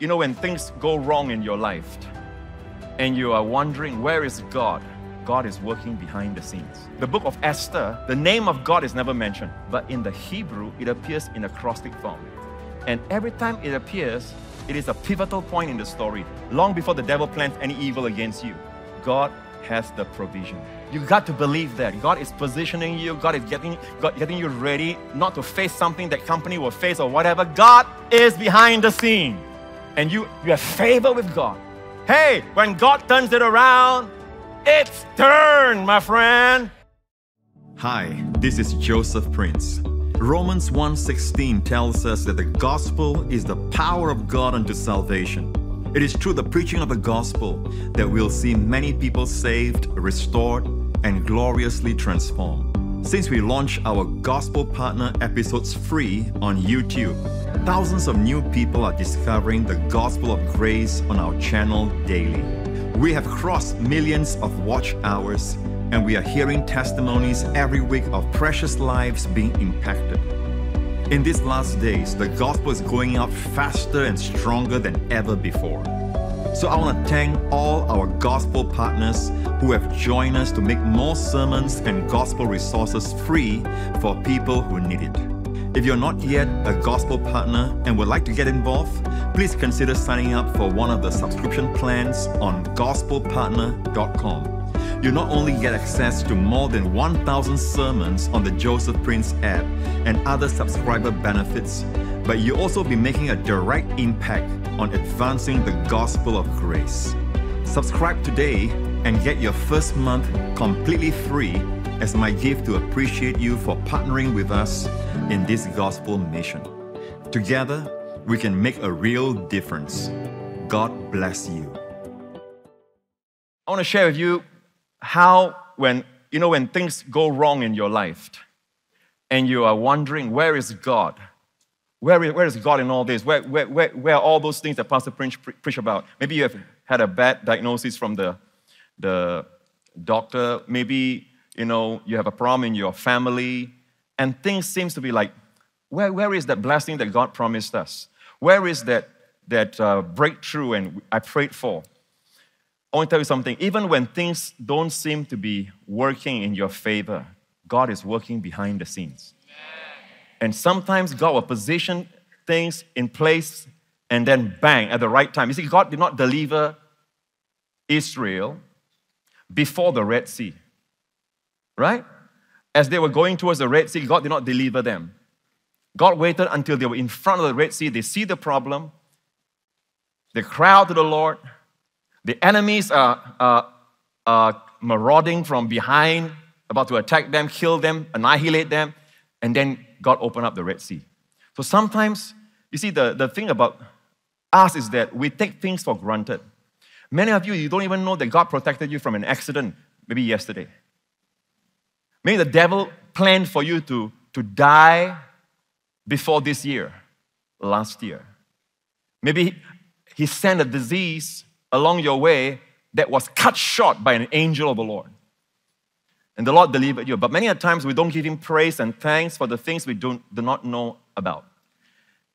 You know, when things go wrong in your life and you are wondering, where is God? God is working behind the scenes. The book of Esther, the name of God is never mentioned, but in the Hebrew, it appears in acrostic form. And every time it appears, it is a pivotal point in the story. Long before the devil plans any evil against you, God has the provision. You got to believe that God is positioning you. God is getting, God getting you ready not to face something that company will face or whatever. God is behind the scene, and you you have favor with God. Hey, when God turns it around, it's turn, my friend. Hi, this is Joseph Prince. Romans 1:16 tells us that the gospel is the power of God unto salvation. It is through the preaching of the gospel that we'll see many people saved, restored, and gloriously transformed. Since we launched our Gospel Partner episodes free on YouTube, thousands of new people are discovering the gospel of grace on our channel daily. We have crossed millions of watch hours, and we are hearing testimonies every week of precious lives being impacted. In these last days, the gospel is going out faster and stronger than ever before. So I want to thank all our gospel partners who have joined us to make more sermons and gospel resources free for people who need it. If you're not yet a gospel partner and would like to get involved, please consider signing up for one of the subscription plans on gospelpartner.com. You not only get access to more than 1,000 sermons on the Joseph Prince app and other subscriber benefits, but you'll also be making a direct impact on advancing the gospel of grace. Subscribe today and get your first month completely free as my gift to appreciate you for partnering with us in this gospel mission. Together, we can make a real difference. God bless you. I want to share with you how when you know when things go wrong in your life and you are wondering where is God? Where is, where is God in all this? Where, where, where, where are all those things that Pastor Prince pre- preach about? Maybe you have had a bad diagnosis from the, the doctor. Maybe you know you have a problem in your family, and things seems to be like, where, where is that blessing that God promised us? Where is that, that uh, breakthrough and I prayed for? I want to tell you something. Even when things don't seem to be working in your favor, God is working behind the scenes. And sometimes God will position things in place and then bang at the right time. You see, God did not deliver Israel before the Red Sea, right? As they were going towards the Red Sea, God did not deliver them. God waited until they were in front of the Red Sea. They see the problem. They cry out to the Lord. The enemies are, are, are marauding from behind, about to attack them, kill them, annihilate them. And then God opened up the Red Sea. So sometimes, you see, the, the thing about us is that we take things for granted. Many of you, you don't even know that God protected you from an accident maybe yesterday. Maybe the devil planned for you to, to die before this year, last year. Maybe he sent a disease along your way that was cut short by an angel of the Lord. And the Lord delivered you. But many a times we don't give Him praise and thanks for the things we don't, do not know about.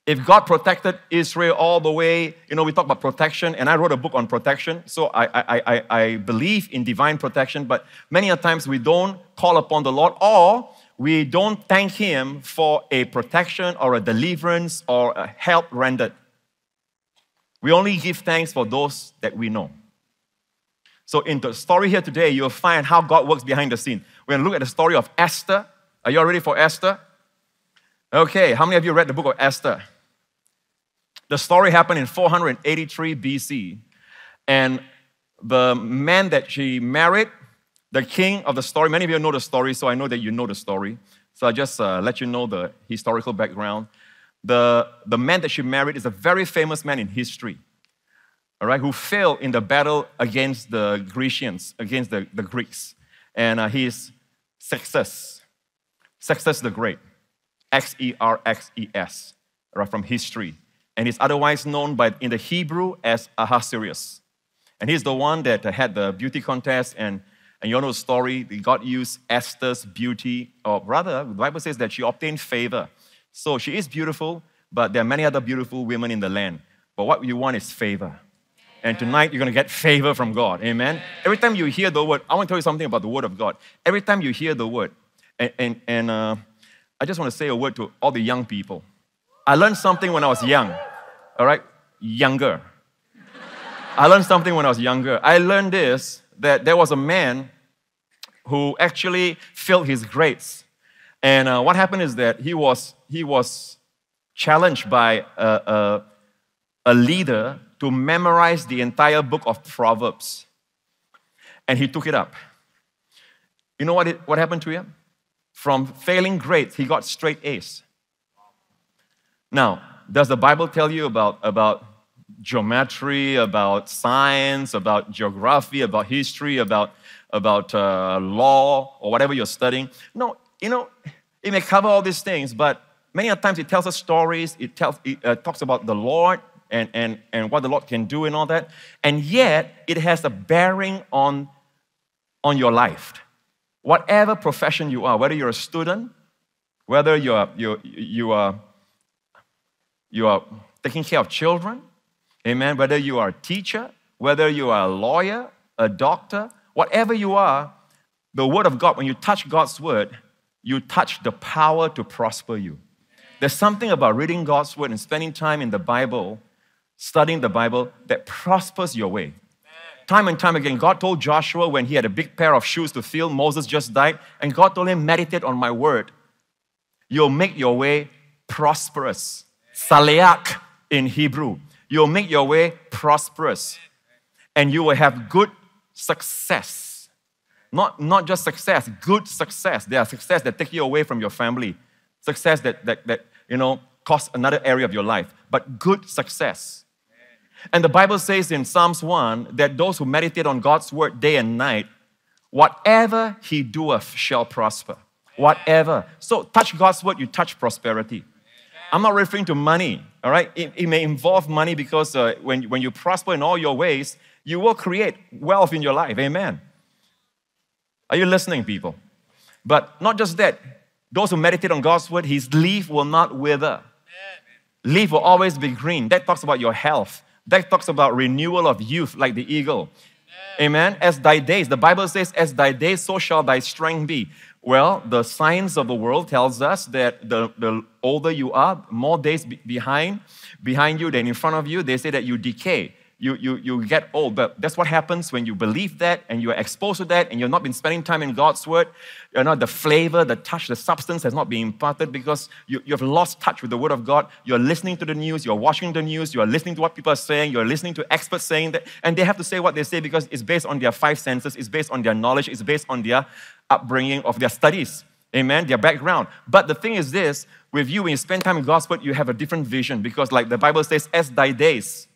If God protected Israel all the way, you know, we talk about protection, and I wrote a book on protection, so I, I, I, I believe in divine protection, but many a times we don't call upon the Lord or we don't thank Him for a protection or a deliverance or a help rendered. We only give thanks for those that we know. So, in the story here today, you'll find how God works behind the scene. We're going to look at the story of Esther. Are you all ready for Esther? Okay, how many of you read the book of Esther? The story happened in 483 BC. And the man that she married, the king of the story, many of you know the story, so I know that you know the story. So I just uh, let you know the historical background. The, the man that she married is a very famous man in history, all right, who failed in the battle against the Grecians, against the, the Greeks. And uh, he is Xerxes, Xerxes the Great, X E R X E S, right, from history. And he's otherwise known by, in the Hebrew as Ahasuerus. And he's the one that had the beauty contest, and, and you know the story. God used Esther's beauty, or rather, the Bible says that she obtained favor. So she is beautiful, but there are many other beautiful women in the land. but what you want is favor. And tonight you're going to get favor from God. Amen. Every time you hear the word, I want to tell you something about the word of God. Every time you hear the word, and, and, and uh, I just want to say a word to all the young people. I learned something when I was young, all right? Younger. I learned something when I was younger. I learned this that there was a man who actually failed his grades. And uh, what happened is that he was, he was challenged by a, a, a leader to memorize the entire book of Proverbs. And he took it up. You know what, it, what happened to him? From failing grades, he got straight A's. Now, does the Bible tell you about, about geometry, about science, about geography, about history, about, about uh, law, or whatever you're studying? No, you know, it may cover all these things, but many times it tells us stories, it, tells, it uh, talks about the Lord, and, and, and what the Lord can do and all that. And yet, it has a bearing on, on your life. Whatever profession you are, whether you're a student, whether you're, you're, you, are, you are taking care of children, amen, whether you are a teacher, whether you are a lawyer, a doctor, whatever you are, the Word of God, when you touch God's Word, you touch the power to prosper you. There's something about reading God's Word and spending time in the Bible studying the Bible that prospers your way. Time and time again, God told Joshua when he had a big pair of shoes to fill, Moses just died, and God told him, Meditate on my word. You'll make your way prosperous. Saleak in Hebrew. You'll make your way prosperous. And you will have good success. Not, not just success, good success. There are success that take you away from your family. Success that, that, that you know, cost another area of your life. But good success. And the Bible says in Psalms 1 that those who meditate on God's word day and night, whatever he doeth shall prosper. Whatever. So touch God's word, you touch prosperity. I'm not referring to money, all right? It, it may involve money because uh, when, when you prosper in all your ways, you will create wealth in your life. Amen. Are you listening, people? But not just that, those who meditate on God's word, his leaf will not wither. Leaf will always be green. That talks about your health. That talks about renewal of youth like the eagle. Amen. As thy days, the Bible says, as thy days, so shall thy strength be. Well, the science of the world tells us that the, the older you are, more days behind, behind you than in front of you, they say that you decay you, you, you get old. But that's what happens when you believe that and you are exposed to that and you've not been spending time in God's word. You're not the flavor, the touch, the substance has not been imparted because you, you have lost touch with the word of God. You're listening to the news, you're watching the news, you're listening to what people are saying, you're listening to experts saying that, and they have to say what they say because it's based on their five senses, it's based on their knowledge, it's based on their upbringing of their studies. Amen, their background. But the thing is this with you, when you spend time in God's word, you have a different vision because, like the Bible says, as thy days,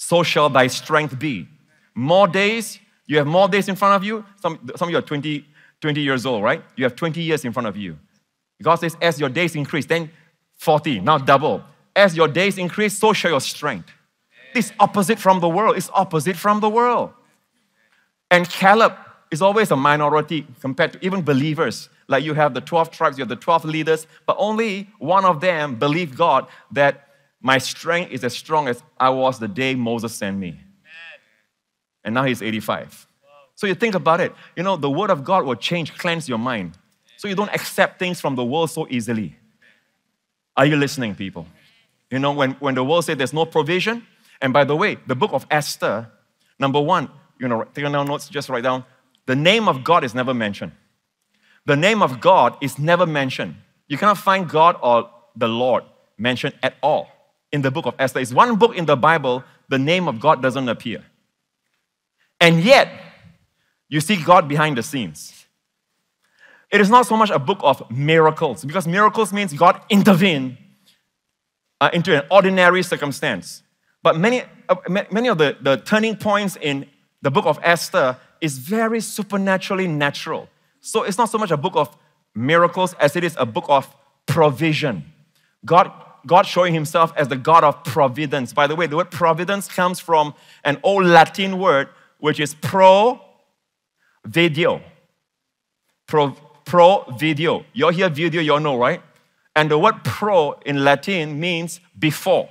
so shall thy strength be. More days, you have more days in front of you. Some, some of you are 20, 20 years old, right? You have 20 years in front of you. God says, as your days increase, then 40, now double. As your days increase, so shall your strength. This opposite from the world. It's opposite from the world. And Caleb is always a minority compared to even believers. Like you have the 12 tribes, you have the 12 leaders, but only one of them believed God that my strength is as strong as I was the day Moses sent me. And now he's 85. So you think about it. You know, the word of God will change, cleanse your mind. So you don't accept things from the world so easily. Are you listening, people? You know, when, when the world says there's no provision, and by the way, the book of Esther, number one, you know, take down notes, just write down, the name of God is never mentioned. The name of God is never mentioned. You cannot find God or the Lord mentioned at all in the book of Esther. It's one book in the Bible, the name of God doesn't appear. And yet, you see God behind the scenes. It is not so much a book of miracles, because miracles means God intervened uh, into an ordinary circumstance. But many, uh, many of the, the turning points in the book of Esther is very supernaturally natural. So it's not so much a book of miracles as it is a book of provision. God God showing himself as the God of providence. By the way, the word providence comes from an old Latin word which is pro video. Pro, pro video. You hear video, you all know, right? And the word pro in Latin means before.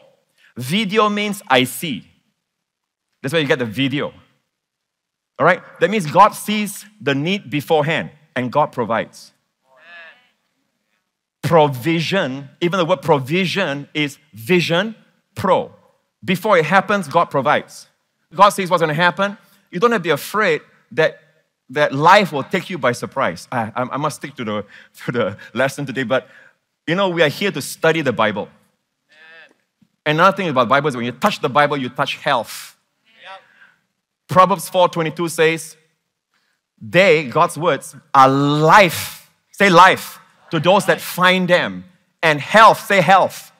Video means I see. That's where you get the video. All right? That means God sees the need beforehand and God provides. Provision, even the word provision is vision pro. Before it happens, God provides. God sees what's going to happen. You don't have to be afraid that, that life will take you by surprise. I, I must stick to the, to the lesson today, but you know, we are here to study the Bible. Another thing about the Bible is when you touch the Bible, you touch health. Proverbs 4:22 says, They, God's words, are life. Say life to those that find them. And health, say health,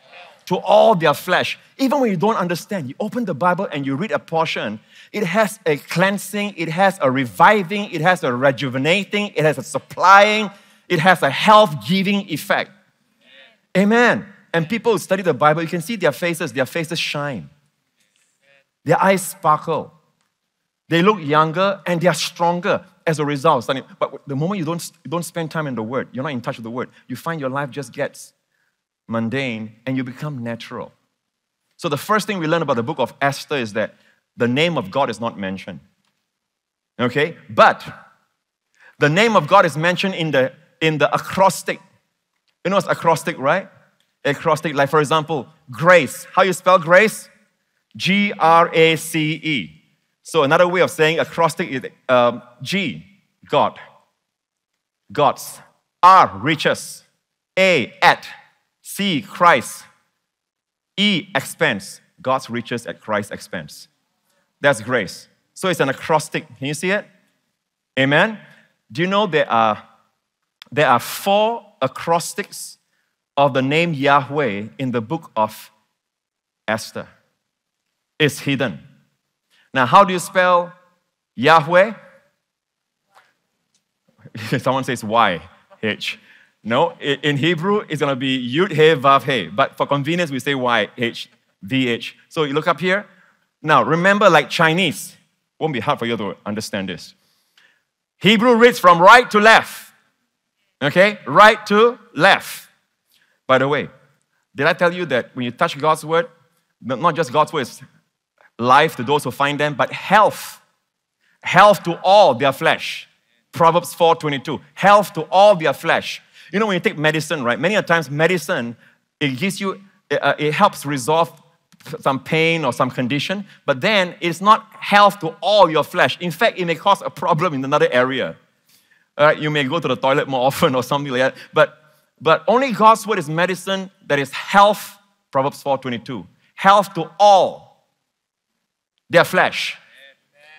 to all their flesh. Even when you don't understand, you open the Bible and you read a portion, it has a cleansing, it has a reviving, it has a rejuvenating, it has a supplying, it has a health giving effect. Amen. And people who study the Bible, you can see their faces, their faces shine. Their eyes sparkle. They look younger and they are stronger as a result. But the moment you don't, you don't spend time in the Word, you're not in touch with the Word, you find your life just gets mundane and you become natural. So the first thing we learn about the book of Esther is that the name of God is not mentioned. Okay? But the name of God is mentioned in the, in the acrostic. You know what's acrostic, right? Acrostic, like for example, grace. How you spell grace? G R A C E. So another way of saying acrostic is um, G, God. Gods. R, riches. A, at. C, Christ. E, expense. God's riches at Christ's expense. That's grace. So it's an acrostic. Can you see it? Amen. Do you know there are there are four acrostics of the name Yahweh in the book of Esther? It's hidden. Now, how do you spell Yahweh? Someone says Y, H. No, in Hebrew, it's going to be Yud He Vav He. But for convenience, we say Y, H, V, H. So you look up here. Now, remember, like Chinese, won't be hard for you to understand this. Hebrew reads from right to left. Okay? Right to left. By the way, did I tell you that when you touch God's word, not just God's word, life to those who find them, but health. Health to all their flesh. Proverbs 4:22. Health to all their flesh. You know, when you take medicine, right? Many times, medicine it gives you, uh, it helps resolve some pain or some condition, but then it's not health to all your flesh. In fact, it may cause a problem in another area. Right, you may go to the toilet more often or something like that. But but only God's word is medicine that is health. Proverbs 4:22. Health to all their flesh.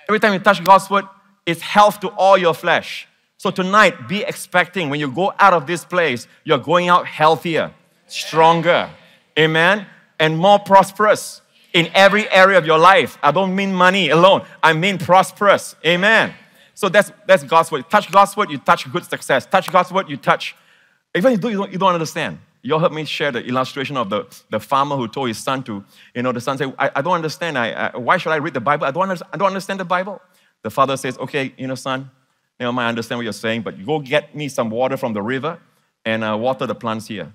Every time you touch God's word, it's health to all your flesh. So tonight, be expecting when you go out of this place, you're going out healthier, stronger, amen, and more prosperous in every area of your life. I don't mean money alone, I mean prosperous, amen. So that's, that's God's word. Touch God's word, you touch good success. Touch God's word, you touch. Even if you don't, you don't understand. You all heard me share the illustration of the, the farmer who told his son to, you know, the son said, I, I don't understand. I, I, why should I read the Bible? I don't, under, I don't understand the Bible. The father says, okay, you know, son, you know, I understand what you're saying, but you go get me some water from the river and uh, water the plants here.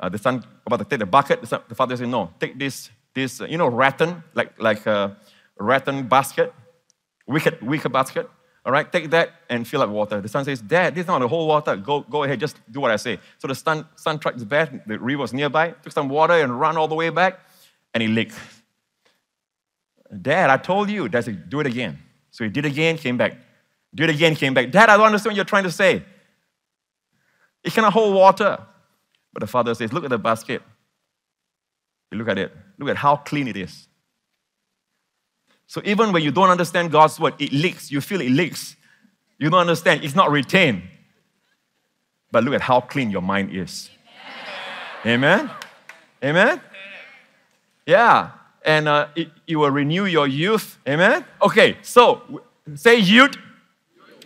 Uh, the son about to take the bucket. The, son, the father says, no, take this, this, uh, you know, rattan, like, like a rattan basket, wicked, wicked basket. All right, take that and fill up water. The son says, Dad, this is not the whole water. Go, go ahead, just do what I say. So the son, son tried his best. The river was nearby, took some water and ran all the way back, and he leaked. Dad, I told you. Dad said, do it again. So he did again, came back. Do it again, came back. Dad, I don't understand what you're trying to say. It cannot hold water. But the father says, look at the basket. You look at it. Look at how clean it is. So even when you don't understand God's word, it leaks. You feel it leaks. You don't understand. It's not retained. But look at how clean your mind is. Amen? Amen? Yeah. And uh, it, it will renew your youth. Amen? Okay, so say youth.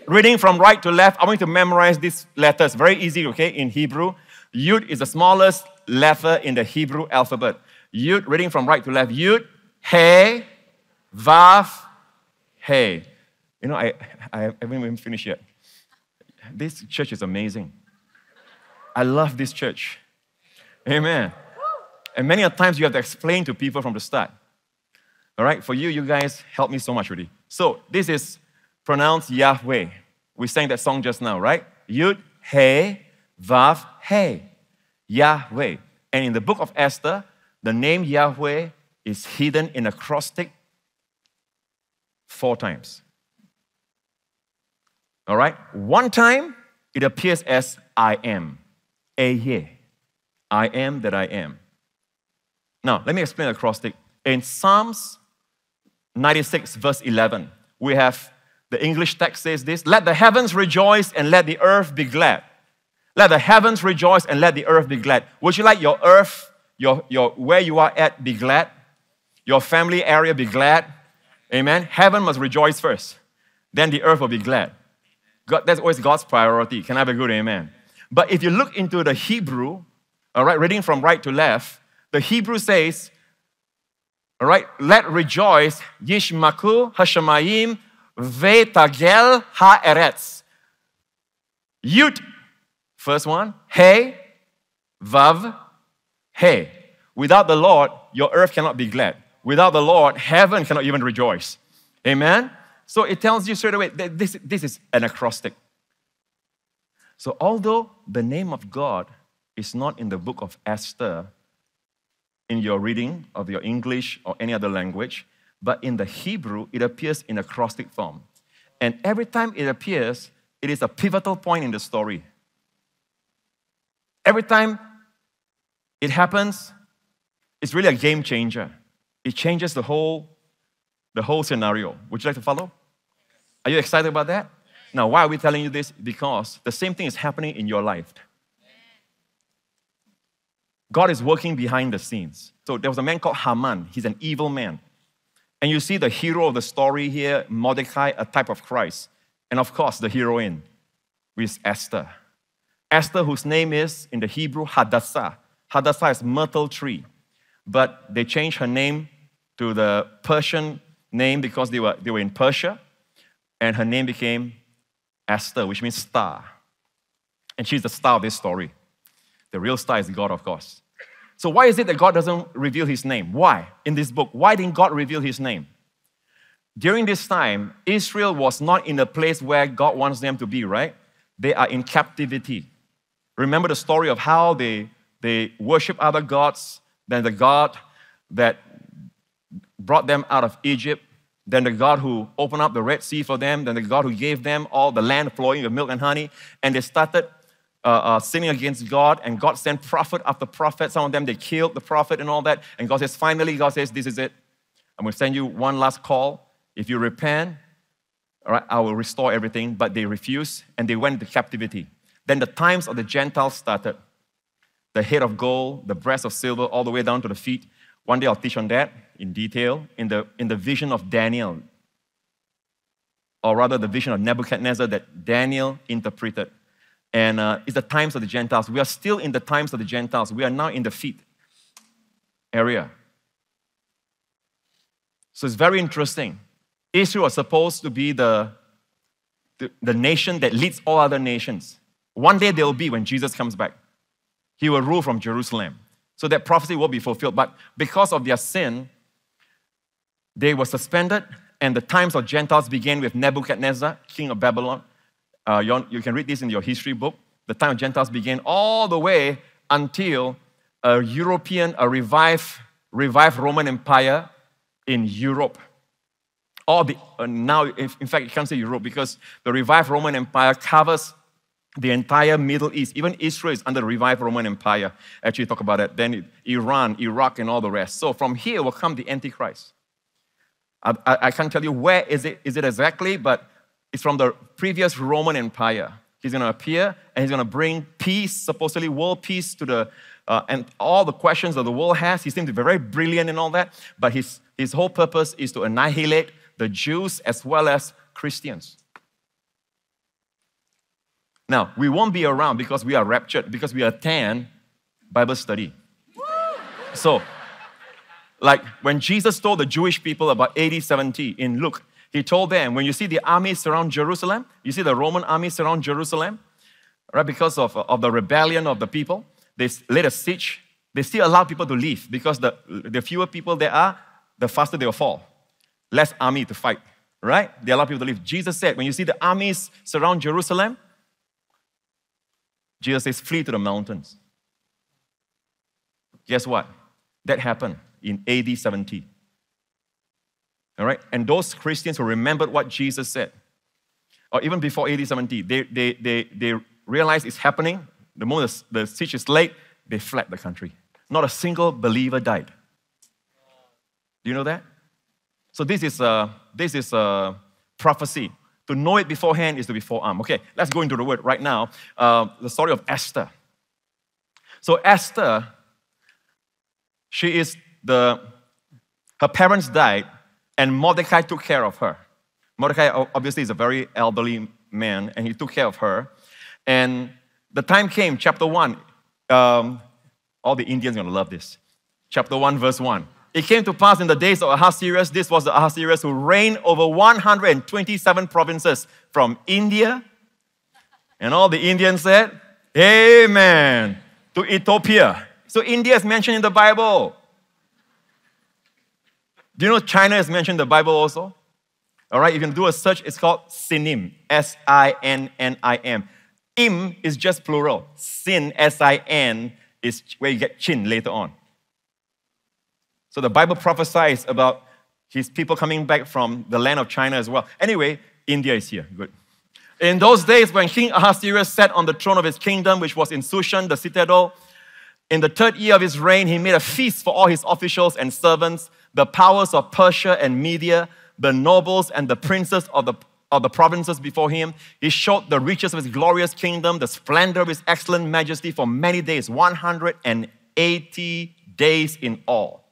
Reading from right to left, I want you to memorize these letters. Very easy, okay, in Hebrew. Yud is the smallest letter in the Hebrew alphabet. Yud, reading from right to left. Yud, He, Vav, Hey. You know, I, I haven't even finished yet. This church is amazing. I love this church. Amen. And many a times you have to explain to people from the start. All right, for you, you guys help me so much, really. So this is pronounced Yahweh. We sang that song just now, right? Yud, Hey, Vav, Hey. Yahweh. And in the book of Esther, the name Yahweh is hidden in acrostic four times. All right? One time, it appears as I am. Eye. I am that I am. Now, let me explain the acrostic. In Psalms 96, verse 11, we have the English text says this Let the heavens rejoice and let the earth be glad. Let the heavens rejoice and let the earth be glad. Would you like your earth, your, your where you are at, be glad? Your family area be glad? Amen. Heaven must rejoice first. Then the earth will be glad. God, that's always God's priority. Can I have a good amen? But if you look into the Hebrew, all right, reading from right to left, the Hebrew says, all right, let rejoice, Yishmaku Hashemayim Vetagel Haaretz. Yud, first one, Hey, Vav, Hey. Without the Lord, your earth cannot be glad. Without the Lord, heaven cannot even rejoice. Amen? So it tells you straight away that this, this is an acrostic. So although the name of God is not in the book of Esther in your reading of your English or any other language, but in the Hebrew, it appears in acrostic form. And every time it appears, it is a pivotal point in the story. Every time it happens, it's really a game changer. It changes the whole, the whole scenario. Would you like to follow? Are you excited about that? Now, why are we telling you this? Because the same thing is happening in your life. God is working behind the scenes. So there was a man called Haman. He's an evil man. And you see the hero of the story here, Mordecai, a type of Christ. And of course, the heroine, is Esther. Esther, whose name is in the Hebrew Hadassah. Hadassah is myrtle tree. But they changed her name to the Persian name because they were, they were in Persia. And her name became Esther, which means star. And she's the star of this story. The real star is God, of course. So, why is it that God doesn't reveal his name? Why? In this book, why didn't God reveal his name? During this time, Israel was not in the place where God wants them to be, right? They are in captivity. Remember the story of how they, they worship other gods, then the God that brought them out of Egypt, then the God who opened up the Red Sea for them, then the God who gave them all the land flowing with milk and honey, and they started uh, uh, sinning against God, and God sent prophet after prophet. Some of them, they killed the prophet and all that. And God says, finally, God says, this is it. I'm going to send you one last call. If you repent, all right, I will restore everything. But they refused, and they went into captivity. Then the times of the Gentiles started. The head of gold, the breast of silver, all the way down to the feet. One day I'll teach on that in detail in the, in the vision of Daniel, or rather the vision of Nebuchadnezzar that Daniel interpreted. And uh, it's the times of the Gentiles. We are still in the times of the Gentiles. We are now in the feet area. So it's very interesting. Israel was supposed to be the, the, the nation that leads all other nations. One day there will be when Jesus comes back. He will rule from Jerusalem. So that prophecy will be fulfilled. But because of their sin, they were suspended, and the times of Gentiles began with Nebuchadnezzar, king of Babylon. Uh, you can read this in your history book. The time of Gentiles began all the way until a European, a revived, revived Roman Empire in Europe. All the, uh, now, in fact, you can't say Europe because the revived Roman Empire covers the entire Middle East. Even Israel is under the revived Roman Empire. Actually, talk about that. Then Iran, Iraq, and all the rest. So from here will come the Antichrist. I, I, I can't tell you where is it, is it exactly, but it's from the previous Roman Empire. He's going to appear and he's going to bring peace, supposedly world peace to the, uh, and all the questions that the world has. He seems to be very brilliant and all that, but his, his whole purpose is to annihilate the Jews as well as Christians. Now, we won't be around because we are raptured, because we attend Bible study. So, like when Jesus told the Jewish people about AD 70 in Luke, he told them, when you see the army surround Jerusalem, you see the Roman army surround Jerusalem, right, because of, of the rebellion of the people, they laid a siege. They still allow people to leave because the, the fewer people there are, the faster they will fall. Less army to fight, right? They allow people to leave. Jesus said, when you see the armies surround Jerusalem, Jesus says, flee to the mountains. Guess what? That happened in AD 70. All right? And those Christians who remembered what Jesus said, or even before AD 70, they, they, they, they realized it's happening. The moment the siege is late, they fled the country. Not a single believer died. Do you know that? So this is a, this is a prophecy. To know it beforehand is to be forearmed. Okay, let's go into the word right now. Uh, the story of Esther. So Esther, she is the, her parents died and Mordecai took care of her. Mordecai obviously is a very elderly man and he took care of her. And the time came, chapter 1, um, all the Indians are going to love this. Chapter 1, verse 1. It came to pass in the days of Ahasuerus, this was the Ahasuerus who reigned over 127 provinces from India. And all the Indians said, Amen, to Ethiopia. So India is mentioned in the Bible. Do you know China is mentioned in the Bible also? All right, you can do a search, it's called Sinim, S I N N I M. Im is just plural. Sin, S I N, is where you get chin later on. So the Bible prophesies about his people coming back from the land of China as well. Anyway, India is here. Good. In those days, when King Ahasuerus sat on the throne of his kingdom, which was in Shushan, the citadel, in the third year of his reign, he made a feast for all his officials and servants, the powers of Persia and Media, the nobles and the princes of the, of the provinces before him. He showed the riches of his glorious kingdom, the splendor of his excellent majesty for many days, 180 days in all.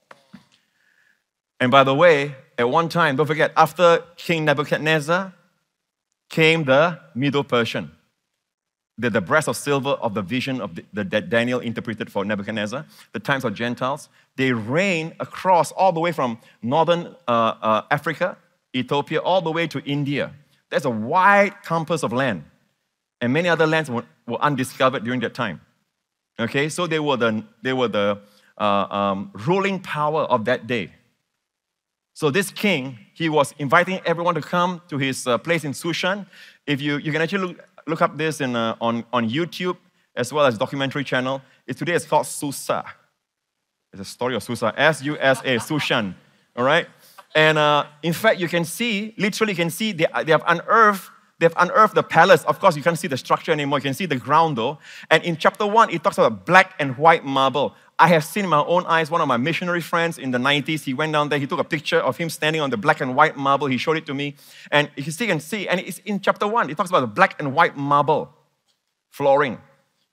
And by the way, at one time, don't forget, after King Nebuchadnezzar came the Medo-Persian. The, the breast of silver of the vision of the, the, that Daniel interpreted for Nebuchadnezzar, the times of Gentiles. They reign across all the way from northern uh, uh, Africa, Ethiopia, all the way to India. There's a wide compass of land. And many other lands were, were undiscovered during that time. Okay, so they were the, they were the uh, um, ruling power of that day. So this king, he was inviting everyone to come to his uh, place in Shushan. If you, you can actually look, look up this in, uh, on, on YouTube as well as documentary channel. It, today it's called Susa. It's a story of Susa, S-U-S-A, Shushan, all right? And uh, in fact, you can see, literally you can see they, they have unearthed They've unearthed the palace. Of course, you can't see the structure anymore. You can see the ground though. And in chapter one, it talks about black and white marble. I have seen in my own eyes one of my missionary friends in the 90s. He went down there, he took a picture of him standing on the black and white marble. He showed it to me. And you see can see, and it's in chapter one, it talks about the black and white marble flooring.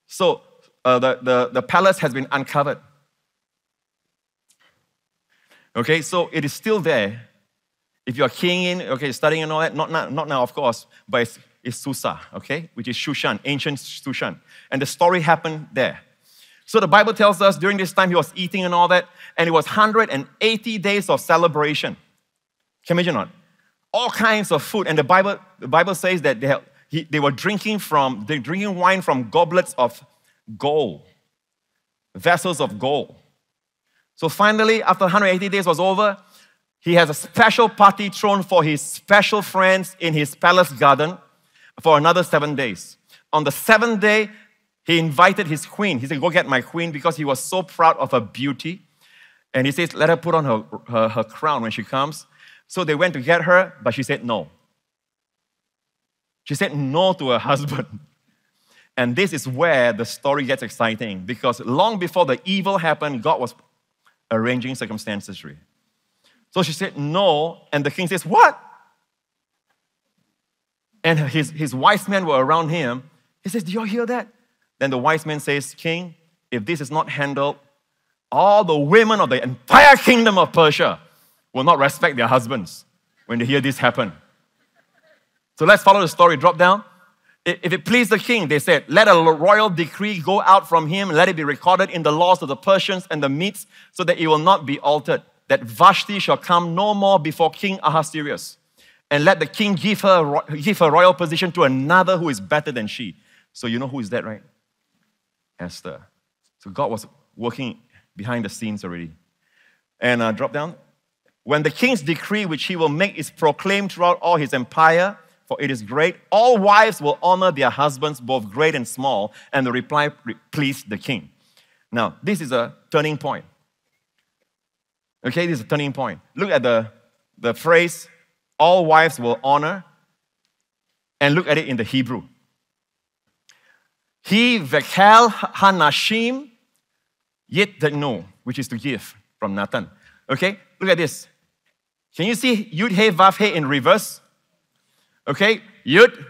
So uh, the, the, the palace has been uncovered. Okay, so it is still there. If you're keying in, okay, studying and all that, not now, not now of course, but it's, it's Susa, okay, which is Shushan, ancient Shushan. And the story happened there. So the Bible tells us during this time he was eating and all that, and it was 180 days of celebration. Can you imagine not? All kinds of food. And the Bible, the Bible says that they, have, he, they were drinking from, they drinking wine from goblets of gold, vessels of gold. So finally, after 180 days was over, he has a special party thrown for his special friends in his palace garden for another seven days. On the seventh day, he invited his queen. He said, Go get my queen because he was so proud of her beauty. And he says, Let her put on her, her, her crown when she comes. So they went to get her, but she said no. She said no to her husband. And this is where the story gets exciting because long before the evil happened, God was arranging circumstances. Really. So she said no, and the king says, What? And his, his wise men were around him. He says, Do you all hear that? Then the wise man says, King, if this is not handled, all the women of the entire kingdom of Persia will not respect their husbands when they hear this happen. So let's follow the story. Drop down. If it pleased the king, they said, let a royal decree go out from him, let it be recorded in the laws of the Persians and the Medes, so that it will not be altered, that Vashti shall come no more before King Ahasuerus. And let the king give her, give her royal position to another who is better than she. So you know who is that, right? Esther. So God was working behind the scenes already. And uh, drop down. When the king's decree, which he will make, is proclaimed throughout all his empire, for it is great, all wives will honor their husbands, both great and small, and the reply pleased the king. Now, this is a turning point. Okay, this is a turning point. Look at the, the phrase, all wives will honor, and look at it in the Hebrew. He vekel hanashim yet no, which is to give from Nathan. Okay, look at this. Can you see Yud He Vav He in reverse? Okay, Yud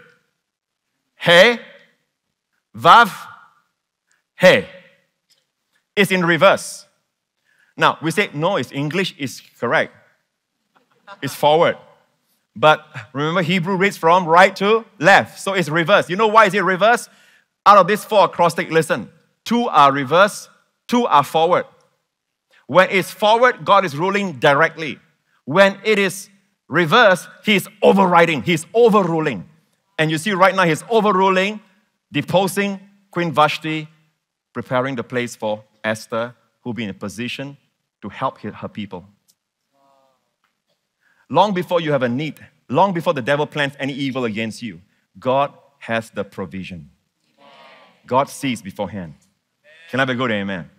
He Vav He. It's in reverse. Now, we say, no, it's English is correct. It's forward. But remember, Hebrew reads from right to left. So it's reverse. You know why is it reverse? Out of these four acrostic, listen. Two are reverse, two are forward. When it's forward, God is ruling directly. When it is reverse, He's overriding, He's overruling. And you see right now, He's overruling, deposing Queen Vashti, preparing the place for Esther, who'll be in a position to help her people. Long before you have a need, long before the devil plans any evil against you, God has the provision. God sees beforehand. Can I have a good amen?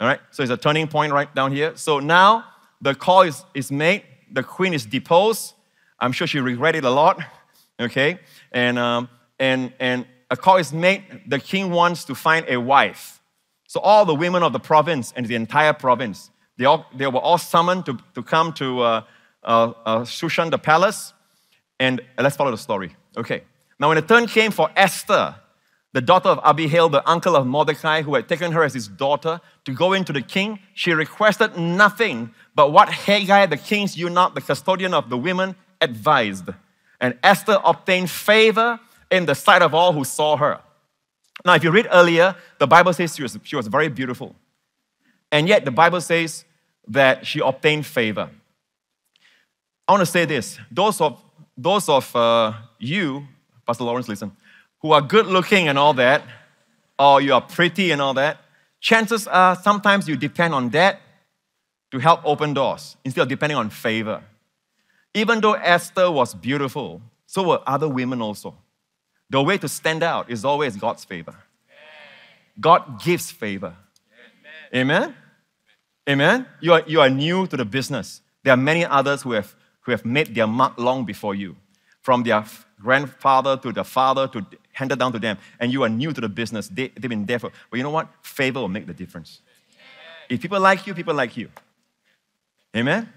All right, so it's a turning point right down here. So now the call is, is made, the queen is deposed. I'm sure she regretted a lot, okay? And, um, and, and a call is made, the king wants to find a wife. So all the women of the province and the entire province, they, all, they were all summoned to, to come to uh, uh, uh, Shushan, the palace. And let's follow the story. Okay. Now, when the turn came for Esther, the daughter of Abihail, the uncle of Mordecai, who had taken her as his daughter, to go into the king, she requested nothing but what Hegai, the king's eunuch, the custodian of the women, advised. And Esther obtained favor in the sight of all who saw her. Now, if you read earlier, the Bible says she was, she was very beautiful. And yet, the Bible says that she obtained favor. I want to say this those of, those of uh, you, Pastor Lawrence, listen, who are good looking and all that, or you are pretty and all that, chances are sometimes you depend on that to help open doors instead of depending on favor. Even though Esther was beautiful, so were other women also. The way to stand out is always God's favor. God gives favor. Amen? Amen? You are, you are new to the business. There are many others who have, who have made their mark long before you, from their grandfather to the father to handed down to them, and you are new to the business. They, they've been there for, but you know what? Favor will make the difference. If people like you, people like you. Amen?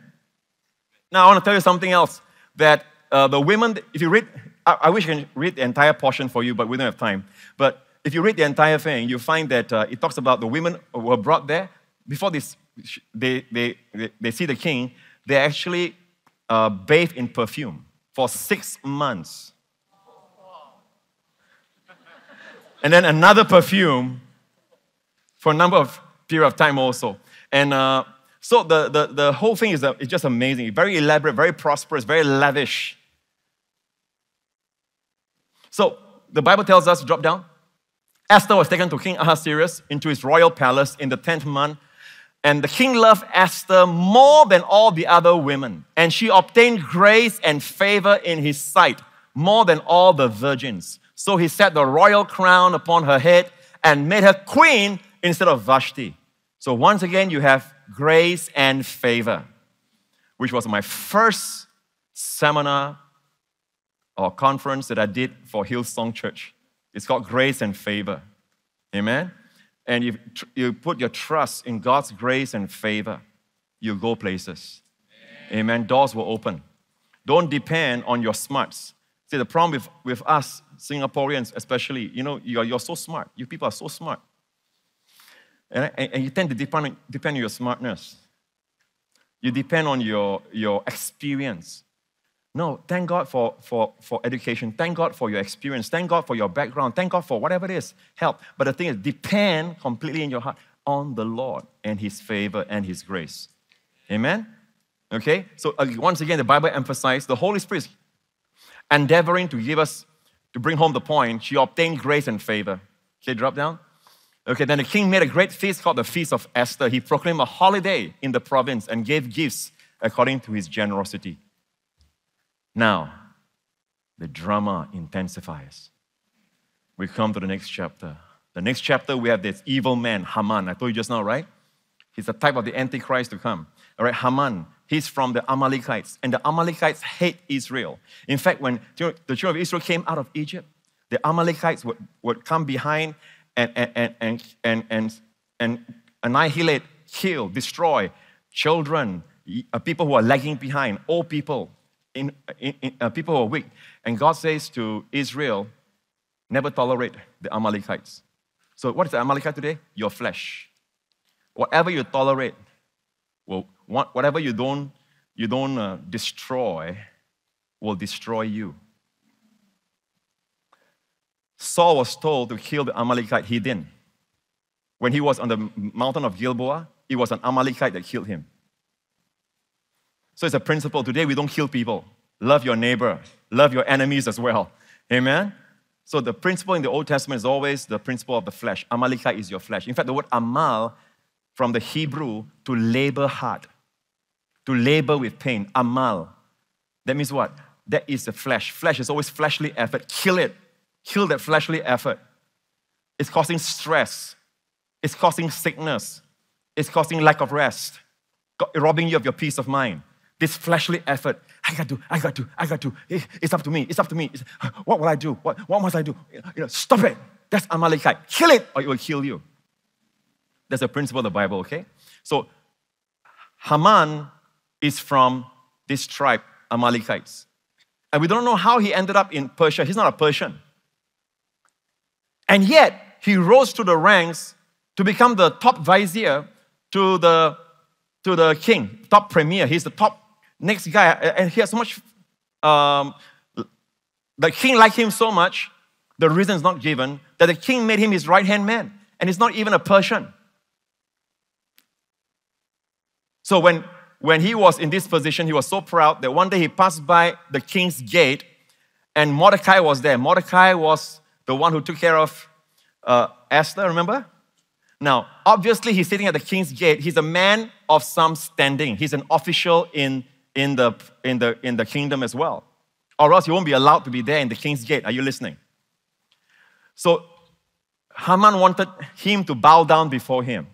Now, I want to tell you something else that uh, the women, if you read I, I, wish I can read the entire portion for you, but we don't have time. But if you read the entire thing, you find that uh, it talks about the women who were brought there. Before this, they, they, they, see the king, they actually uh, bathe in perfume for six months. And then another perfume for a number of period of time also. And uh, so the, the, the whole thing is uh, just amazing, very elaborate, very prosperous, very lavish. So the Bible tells us, drop down. Esther was taken to King Ahasuerus into his royal palace in the 10th month. And the king loved Esther more than all the other women. And she obtained grace and favor in his sight more than all the virgins. So he set the royal crown upon her head and made her queen instead of Vashti. So once again, you have grace and favor, which was my first seminar or conference that I did for Hillsong Church. It's called Grace and Favor. Amen? And if you put your trust in God's grace and favor, you go places. Amen. Amen. Doors will open. Don't depend on your smarts. See, the problem with, with us, Singaporeans especially, you know, you're, you're so smart. You people are so smart. And, and, and you tend to depend depend on your smartness. You depend on your, your experience. No, thank God for, for, for education. Thank God for your experience. Thank God for your background. Thank God for whatever it is. Help. But the thing is, depend completely in your heart on the Lord and His favor and His grace. Amen? Okay? So, uh, once again, the Bible emphasized the Holy Spirit endeavoring to give us, to bring home the point, she obtained grace and favor. Okay, drop down. Okay, then the king made a great feast called the Feast of Esther. He proclaimed a holiday in the province and gave gifts according to his generosity. Now, the drama intensifies. We come to the next chapter. The next chapter, we have this evil man, Haman. I told you just now, right? He's the type of the Antichrist to come. All right, Haman, he's from the Amalekites, and the Amalekites hate Israel. In fact, when the children of Israel came out of Egypt, the Amalekites would, would come behind and, and, and, and, and, and annihilate, kill, destroy children, uh, people who are lagging behind, old people, in, in, uh, people who are weak. And God says to Israel, never tolerate the Amalekites. So, what is the Amalekite today? Your flesh. Whatever you tolerate, well, whatever you don't, you don't uh, destroy, will destroy you. Saul was told to kill the Amalekite, he didn't. When he was on the mountain of Gilboa, it was an Amalekite that killed him. So it's a principle. Today we don't kill people. Love your neighbor, love your enemies as well. Amen? So the principle in the Old Testament is always the principle of the flesh. Amalekite is your flesh. In fact, the word amal from the Hebrew to labor hard, to labor with pain. Amal. That means what? That is the flesh. Flesh is always fleshly effort. Kill it. Kill that fleshly effort. It's causing stress. It's causing sickness. It's causing lack of rest. Robbing you of your peace of mind. This fleshly effort. I got to, I got to, I got to. It's up to me. It's up to me. It's, what will I do? What, what must I do? You know, stop it. That's Amalekite. Kill it or it will kill you. That's a principle of the Bible, okay? So Haman is from this tribe, Amalekites. And we don't know how he ended up in Persia. He's not a Persian. And yet, he rose to the ranks to become the top vizier to the, to the king, top premier. He's the top next guy. And he has so much, um, the king liked him so much, the reason is not given, that the king made him his right hand man. And he's not even a Persian. So when, when he was in this position, he was so proud that one day he passed by the king's gate and Mordecai was there. Mordecai was the one who took care of uh, Esther, remember? Now, obviously, he's sitting at the king's gate. He's a man of some standing. He's an official in, in, the, in, the, in the kingdom as well. Or else you won't be allowed to be there in the king's gate. Are you listening? So, Haman wanted him to bow down before him.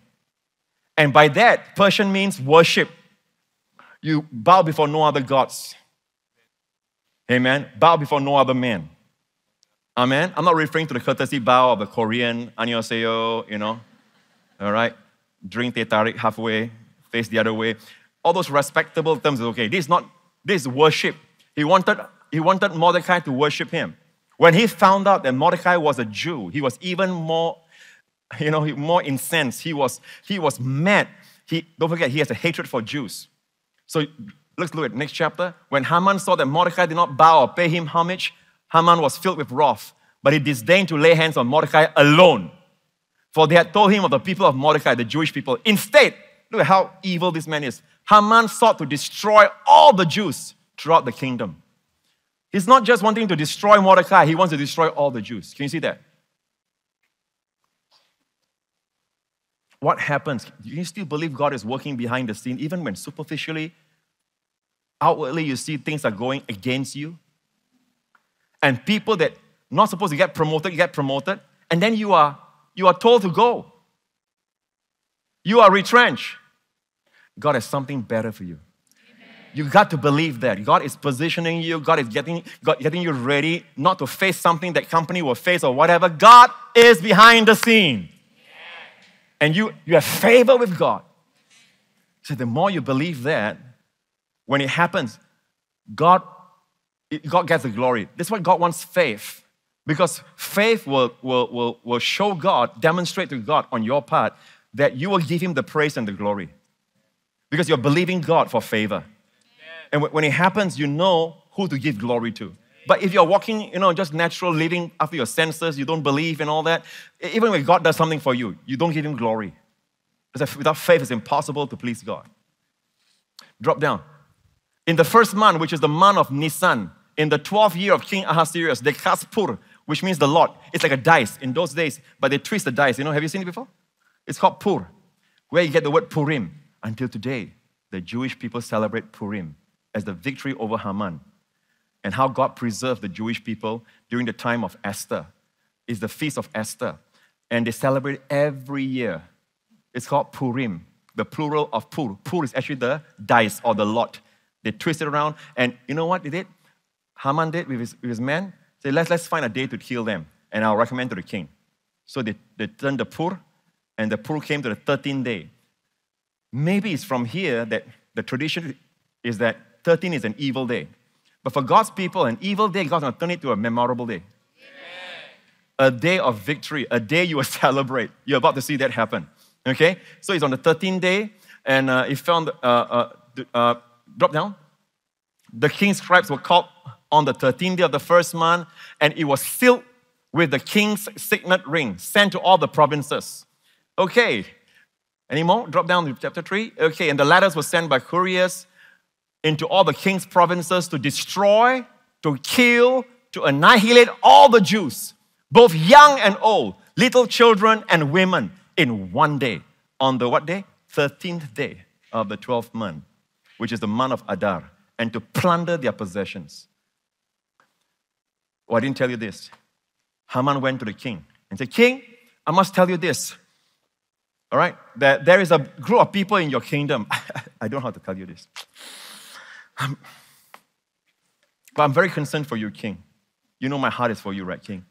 And by that, Persian means worship. You bow before no other gods. Amen. Bow before no other man. Amen. I'm not referring to the courtesy bow of the Korean, annyeonghaseyo, you know. All right. Drink teh tarik halfway, face the other way. All those respectable terms is okay. This is not, this is worship. He wanted, he wanted Mordecai to worship him. When he found out that Mordecai was a Jew, he was even more, you know, more incensed. He was, he was mad. He, don't forget, he has a hatred for Jews. So let's look at next chapter. When Haman saw that Mordecai did not bow or pay him homage, Haman was filled with wrath, but he disdained to lay hands on Mordecai alone. For they had told him of the people of Mordecai, the Jewish people. Instead, look at how evil this man is. Haman sought to destroy all the Jews throughout the kingdom. He's not just wanting to destroy Mordecai, he wants to destroy all the Jews. Can you see that? What happens? Do you still believe God is working behind the scene, even when superficially, outwardly, you see things are going against you? and people that not supposed to get promoted you get promoted, and then you are you are told to go. You are retrenched. God has something better for you. You got to believe that. God is positioning you, God is getting, God getting you ready not to face something that company will face or whatever. God is behind the scene. And you, you have favor with God. So the more you believe that, when it happens, God God gets the glory. That's why God wants faith. Because faith will, will, will, will show God, demonstrate to God on your part that you will give Him the praise and the glory. Because you're believing God for favor. And when it happens, you know who to give glory to. But if you're walking, you know, just natural living after your senses, you don't believe in all that, even when God does something for you, you don't give Him glory. Because without faith, it's impossible to please God. Drop down. In the first month, which is the month of Nisan, in the 12th year of King Ahasuerus, the Kaspur, which means the Lord. It's like a dice in those days, but they twist the dice. You know, have you seen it before? It's called Pur, where you get the word Purim. Until today, the Jewish people celebrate Purim as the victory over Haman and how God preserved the Jewish people during the time of Esther. Is the feast of Esther, and they celebrate every year. It's called Purim, the plural of Pur. Pur is actually the dice or the lot. They twist it around, and you know what they did? Haman did with his, with his men. Say, let's, let's find a day to kill them, and I'll recommend to the king. So they, they turned the Pur, and the Pur came to the 13th day. Maybe it's from here that the tradition is that 13 is an evil day. But for God's people, an evil day, God's to turn it to a memorable day. A day of victory, a day you will celebrate. You're about to see that happen. Okay? So it's on the 13th day, and uh, he found, uh, uh, uh, drop down. The king's scribes were called on the 13th day of the first month, and it was sealed with the king's signet ring sent to all the provinces. Okay. Any more? Drop down to chapter 3. Okay, and the letters were sent by couriers into all the king's provinces to destroy, to kill, to annihilate all the Jews, both young and old, little children and women, in one day. On the what day? 13th day of the 12th month, which is the month of Adar, and to plunder their possessions. Oh, I didn't tell you this. Haman went to the king and said, King, I must tell you this. All right, there is a group of people in your kingdom. I don't know how to tell you this. I'm, but I'm very concerned for you, King. You know my heart is for you, right, King?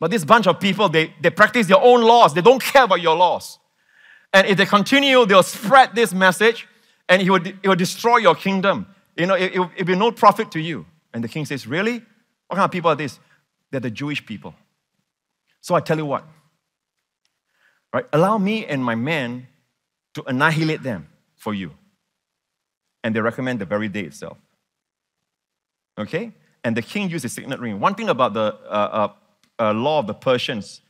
But this bunch of people, they, they practice their own laws. They don't care about your laws. And if they continue, they'll spread this message and it will, it will destroy your kingdom. You know, it, it, it will be no profit to you. And the king says, Really? What kind of people are these? They're the Jewish people. So I tell you what, right? Allow me and my men to annihilate them for you and they recommend the very day itself. Okay? And the king used a signet ring. One thing about the uh, uh, uh, law of the Persians,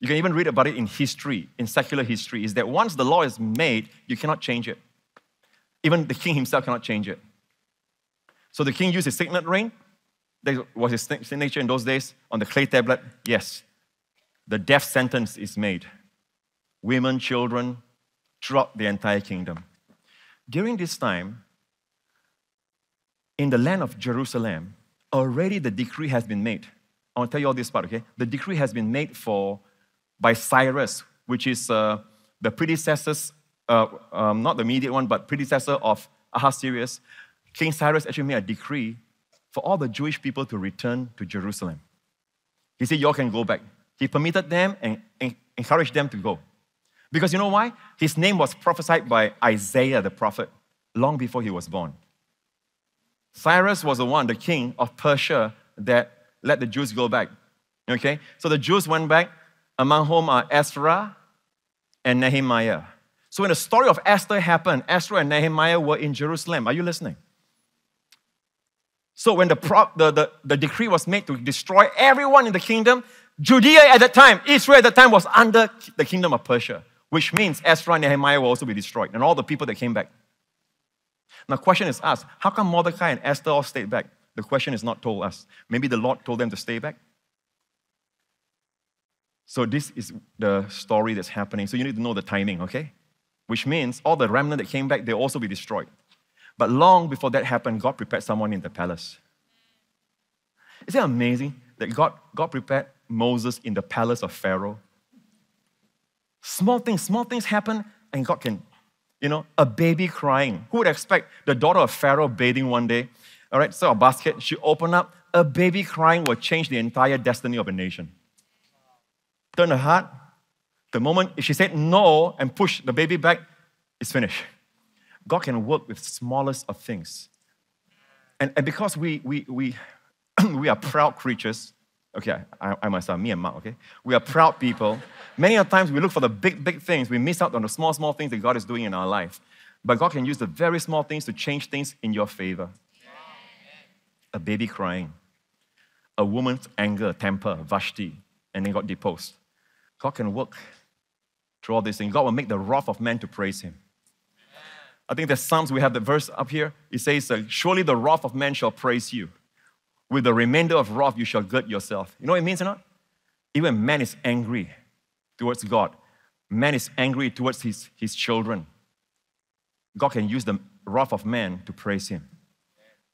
you can even read about it in history, in secular history, is that once the law is made, you cannot change it. Even the king himself cannot change it. So the king used a signet ring. That was his signature in those days on the clay tablet. Yes, the death sentence is made. Women, children, throughout the entire kingdom. During this time, in the land of Jerusalem, already the decree has been made. I want to tell you all this part, okay? The decree has been made for by Cyrus, which is uh, the predecessors, uh, um, not the immediate one, but predecessor of Ahasuerus. King Cyrus actually made a decree for all the Jewish people to return to Jerusalem. He said, Y'all can go back. He permitted them and, and encouraged them to go. Because you know why? His name was prophesied by Isaiah the prophet long before he was born. Cyrus was the one, the king of Persia, that let the Jews go back. Okay? So the Jews went back, among whom are Ezra and Nehemiah. So when the story of Esther happened, Ezra and Nehemiah were in Jerusalem. Are you listening? So when the, pro- the, the, the decree was made to destroy everyone in the kingdom, Judea at that time, Israel at that time was under the kingdom of Persia, which means Ezra and Nehemiah will also be destroyed, and all the people that came back. Now, question is asked how come Mordecai and Esther all stayed back? The question is not told us. Maybe the Lord told them to stay back. So, this is the story that's happening. So, you need to know the timing, okay? Which means all the remnant that came back, they'll also be destroyed. But long before that happened, God prepared someone in the palace. Isn't it amazing that God, God prepared Moses in the palace of Pharaoh? Small things, small things happen, and God can you know, a baby crying. Who would expect the daughter of Pharaoh bathing one day? All right, so a basket, she opened up, a baby crying will change the entire destiny of a nation. Turn her heart. The moment she said no and push the baby back, it's finished. God can work with smallest of things. And, and because we, we, we, we are proud creatures, Okay, I, I myself, me and Mark, okay? We are proud people. Many times we look for the big, big things. We miss out on the small, small things that God is doing in our life. But God can use the very small things to change things in your favor. A baby crying, a woman's anger, temper, Vashti, and then got deposed. God can work through all these things. God will make the wrath of men to praise Him. I think the Psalms, we have the verse up here. It says, uh, Surely the wrath of men shall praise you with the remainder of wrath you shall gird yourself. You know what it means or not? Even man is angry towards God, man is angry towards his, his children. God can use the wrath of man to praise him.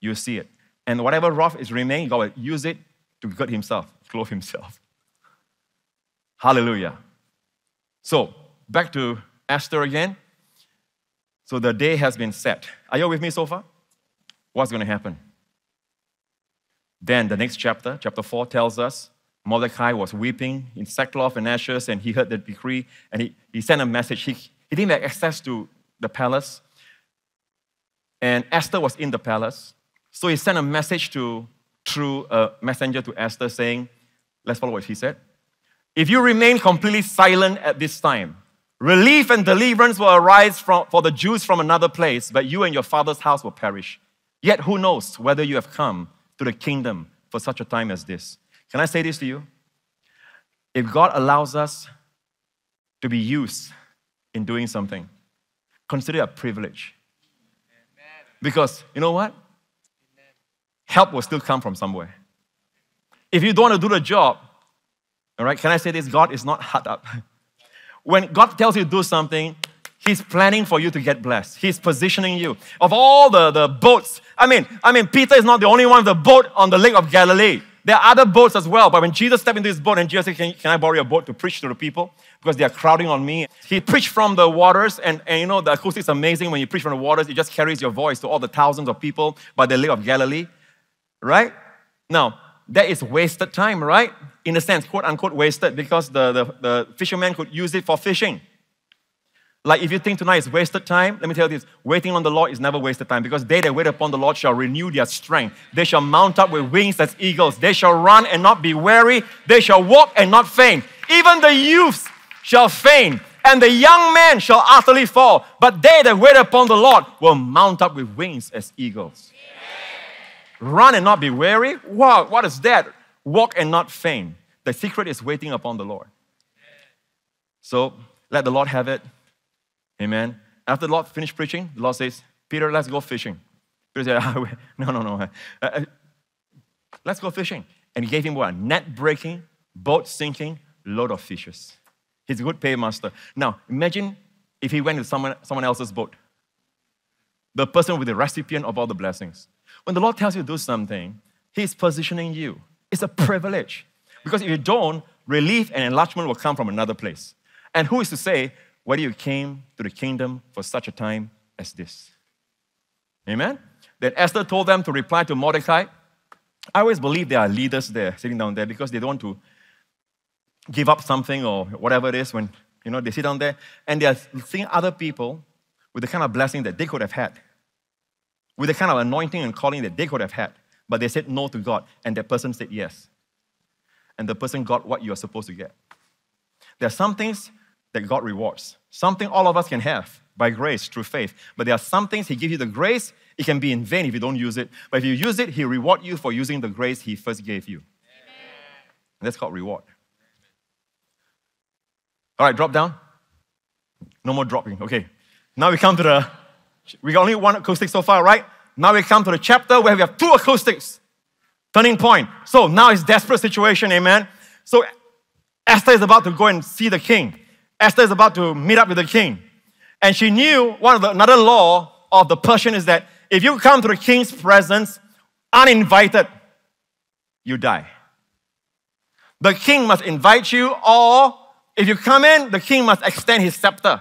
You see it. And whatever wrath is remaining, God will use it to gird himself, clothe himself. Hallelujah. So, back to Esther again. So, the day has been set. Are you with me so far? What's going to happen? Then, the next chapter, chapter 4, tells us Mordecai was weeping in sackcloth and ashes, and he heard the decree, and he, he sent a message. He, he didn't have access to the palace, and Esther was in the palace. So he sent a message to through a messenger to Esther saying, let's follow what he said. If you remain completely silent at this time, relief and deliverance will arise from, for the Jews from another place, but you and your father's house will perish. Yet who knows whether you have come to the kingdom for such a time as this? Can I say this to you? If God allows us to be used in doing something, consider it a privilege. Because you know what? Help will still come from somewhere. If you don't want to do the job, all right, can I say this? God is not hard up. When God tells you to do something, He's planning for you to get blessed. He's positioning you. Of all the, the boats, I mean, I mean, Peter is not the only one of the boat on the Lake of Galilee. There are other boats as well. But when Jesus stepped into his boat and Jesus said, Can, can I borrow your boat to preach to the people? Because they are crowding on me. He preached from the waters, and, and you know, the acoustics amazing. When you preach from the waters, it just carries your voice to all the thousands of people by the Lake of Galilee. Right? Now, that is wasted time, right? In a sense, quote unquote, wasted because the, the, the fisherman could use it for fishing. Like if you think tonight is wasted time, let me tell you this waiting on the Lord is never wasted time because they that wait upon the Lord shall renew their strength. They shall mount up with wings as eagles. They shall run and not be weary. They shall walk and not faint. Even the youths shall faint, and the young men shall utterly fall. But they that wait upon the Lord will mount up with wings as eagles. Run and not be weary. Wow, what is that? Walk and not faint. The secret is waiting upon the Lord. So let the Lord have it. Amen. After the Lord finished preaching, the Lord says, Peter, let's go fishing. Peter said, No, no, no. Uh, uh, let's go fishing. And he gave him what? Net breaking, boat sinking, load of fishes. He's a good paymaster. Now, imagine if he went to someone, someone else's boat. The person with the recipient of all the blessings. When the Lord tells you to do something, He's positioning you. It's a privilege. Because if you don't, relief and enlargement will come from another place. And who is to say whether you came to the kingdom for such a time as this? Amen? Then Esther told them to reply to Mordecai. I always believe there are leaders there, sitting down there, because they don't want to give up something or whatever it is when you know they sit down there and they are seeing other people with the kind of blessing that they could have had with the kind of anointing and calling that they could have had, but they said no to God, and that person said yes. And the person got what you are supposed to get. There are some things that God rewards, something all of us can have by grace through faith. But there are some things He gives you the grace, it can be in vain if you don't use it. But if you use it, He reward you for using the grace He first gave you. That's called reward. All right, drop down. No more dropping. Okay. Now we come to the we got only one acrostic so far, right? Now we come to the chapter where we have two acrostics. Turning point. So now it's desperate situation, amen. So Esther is about to go and see the king. Esther is about to meet up with the king. And she knew one of the, another law of the Persian is that if you come to the king's presence uninvited, you die. The king must invite you, or if you come in, the king must extend his scepter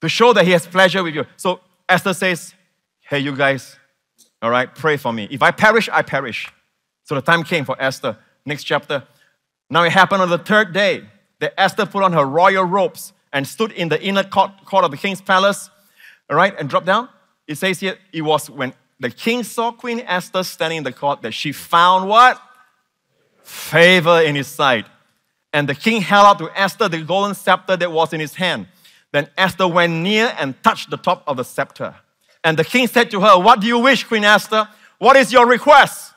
to show that he has pleasure with you. So Esther says, Hey, you guys, all right, pray for me. If I perish, I perish. So the time came for Esther. Next chapter. Now it happened on the third day that Esther put on her royal robes and stood in the inner court, court of the king's palace, all right, and dropped down. It says here, it was when the king saw Queen Esther standing in the court that she found what? Favor in his sight. And the king held out to Esther the golden scepter that was in his hand. Then Esther went near and touched the top of the scepter. And the king said to her, What do you wish, Queen Esther? What is your request?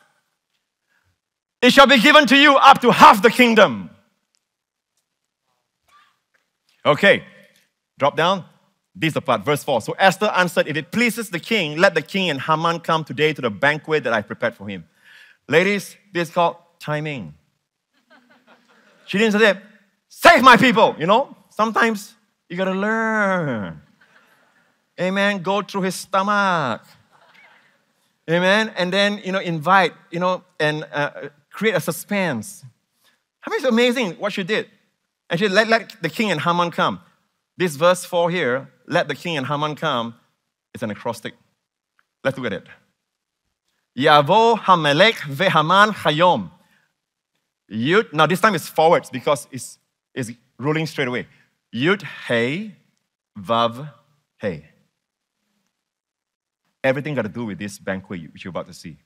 It shall be given to you up to half the kingdom. Okay, drop down. This is the part, verse 4. So Esther answered, If it pleases the king, let the king and Haman come today to the banquet that I prepared for him. Ladies, this is called timing. She didn't say, save my people, you know? Sometimes you gotta learn. Amen. Go through his stomach. Amen. And then, you know, invite, you know, and uh, create a suspense. I mean, it's amazing what she did. And she let, let the king and Haman come. This verse 4 here, let the king and Haman come, is an acrostic. Let's look at it. Yavo Hamelech veHaman Hayom. Yud, now this time it's forwards because it's, it's ruling straight away. Yud Hey Vav Hey. Everything got to do with this banquet which you're about to see.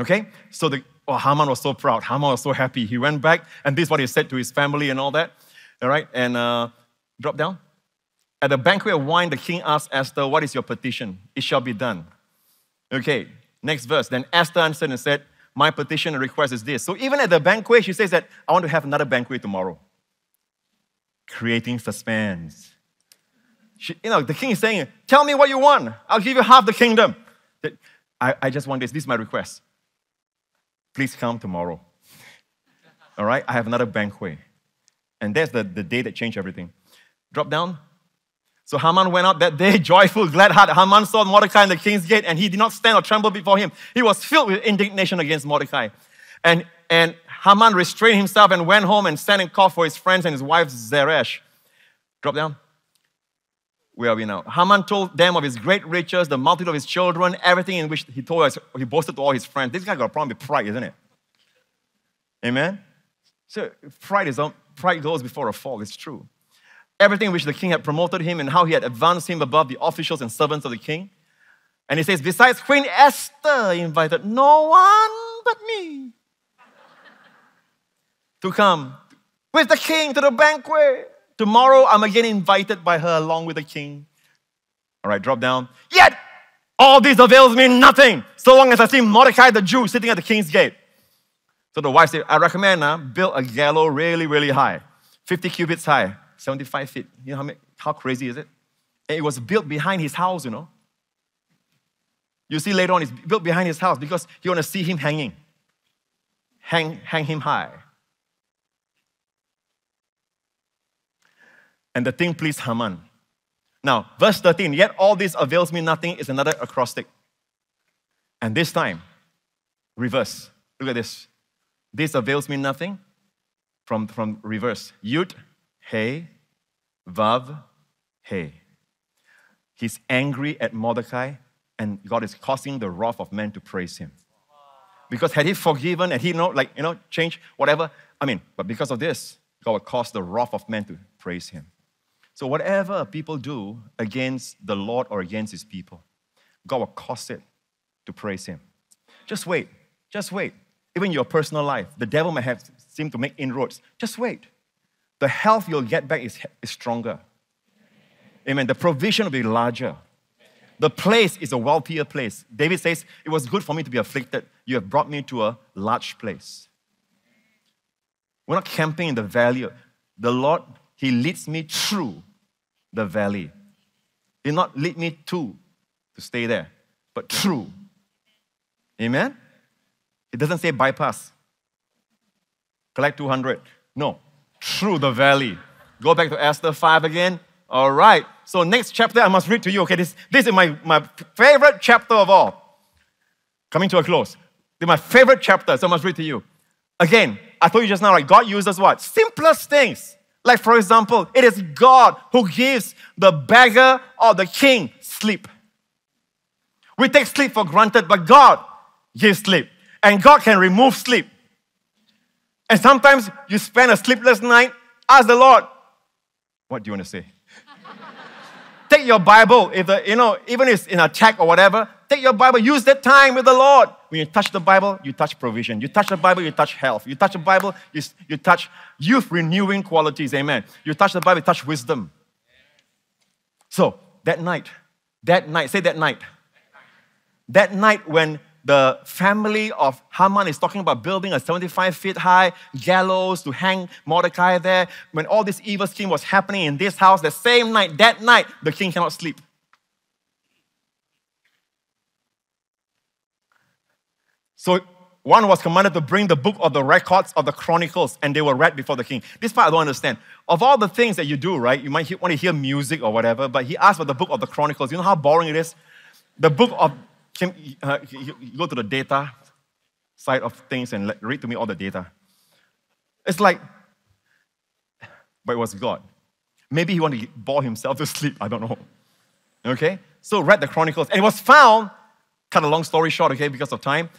Okay? So the oh, Haman was so proud. Haman was so happy. He went back, and this is what he said to his family and all that. All right? And uh, drop down. At the banquet of wine, the king asked Esther, What is your petition? It shall be done. Okay, next verse. Then Esther answered and said, My petition and request is this. So even at the banquet, she says that I want to have another banquet tomorrow. Creating suspense. She, you know, the king is saying, Tell me what you want. I'll give you half the kingdom. I, I just want this. This is my request. Please come tomorrow. All right? I have another banquet. And that's the, the day that changed everything. Drop down. So Haman went out that day, joyful, glad heart. Haman saw Mordecai in the king's gate, and he did not stand or tremble before him. He was filled with indignation against Mordecai. And, and Haman restrained himself and went home and sent and called for his friends and his wife Zeresh. Drop down. Where are we now? Haman told them of his great riches, the multitude of his children, everything in which he told us, he boasted to all his friends. This guy got a problem with pride, isn't it? Amen? So pride is um, pride goes before a fall, it's true everything which the king had promoted him and how he had advanced him above the officials and servants of the king. And he says, besides Queen Esther invited no one but me to come with the king to the banquet. Tomorrow I'm again invited by her along with the king. All right, drop down. Yet all this avails me nothing so long as I see Mordecai the Jew sitting at the king's gate. So the wife said, I recommend uh, build a gallows really, really high, 50 cubits high, 75 feet. You know how, many, how crazy is it? And it was built behind his house, you know. You see later on, it's built behind his house because you want to see him hanging. Hang, hang him high. And the thing pleased Haman. Now, verse 13, yet all this avails me nothing is another acrostic. And this time, reverse. Look at this. This avails me nothing from, from reverse. Yud, Hey, Vav, Hey. He's angry at Mordecai, and God is causing the wrath of men to praise him. Because had he forgiven and he know, like, you know, change whatever, I mean, but because of this, God will cause the wrath of men to praise him. So whatever people do against the Lord or against his people, God will cause it to praise him. Just wait. Just wait. Even your personal life, the devil may have seemed to make inroads. Just wait the health you'll get back is, is stronger. Amen. The provision will be larger. The place is a wealthier place. David says, It was good for me to be afflicted. You have brought me to a large place. We're not camping in the valley. The Lord, He leads me through the valley. He not lead me to to stay there, but through. Amen? It doesn't say bypass. Collect 200. No through the valley. Go back to Esther 5 again. All right. So next chapter I must read to you. Okay, this, this is my, my favorite chapter of all. Coming to a close. Is my favorite chapter, so I must read to you. Again, I told you just now, right? God uses what? Simplest things. Like, for example, it is God who gives the beggar or the king sleep. We take sleep for granted, but God gives sleep. And God can remove sleep. And sometimes you spend a sleepless night, ask the Lord, what do you want to say? take your Bible, if the, you know, even if it's in check or whatever, take your Bible, use that time with the Lord. When you touch the Bible, you touch provision. You touch the Bible, you touch health. You touch the Bible, you, you touch youth renewing qualities. Amen. You touch the Bible, you touch wisdom. So that night, that night, say that night. That night when the family of Haman is talking about building a 75 feet high gallows to hang Mordecai there. When all this evil scheme was happening in this house, the same night, that night, the king cannot sleep. So one was commanded to bring the book of the records of the chronicles, and they were read before the king. This part I don't understand. Of all the things that you do, right? You might want to hear music or whatever, but he asked for the book of the chronicles. You know how boring it is? The book of, can, uh, go to the data side of things and read to me all the data. It's like, but it was God. Maybe he wanted to bore himself to sleep. I don't know. Okay? So read the Chronicles. And it was found, cut a long story short, okay, because of time,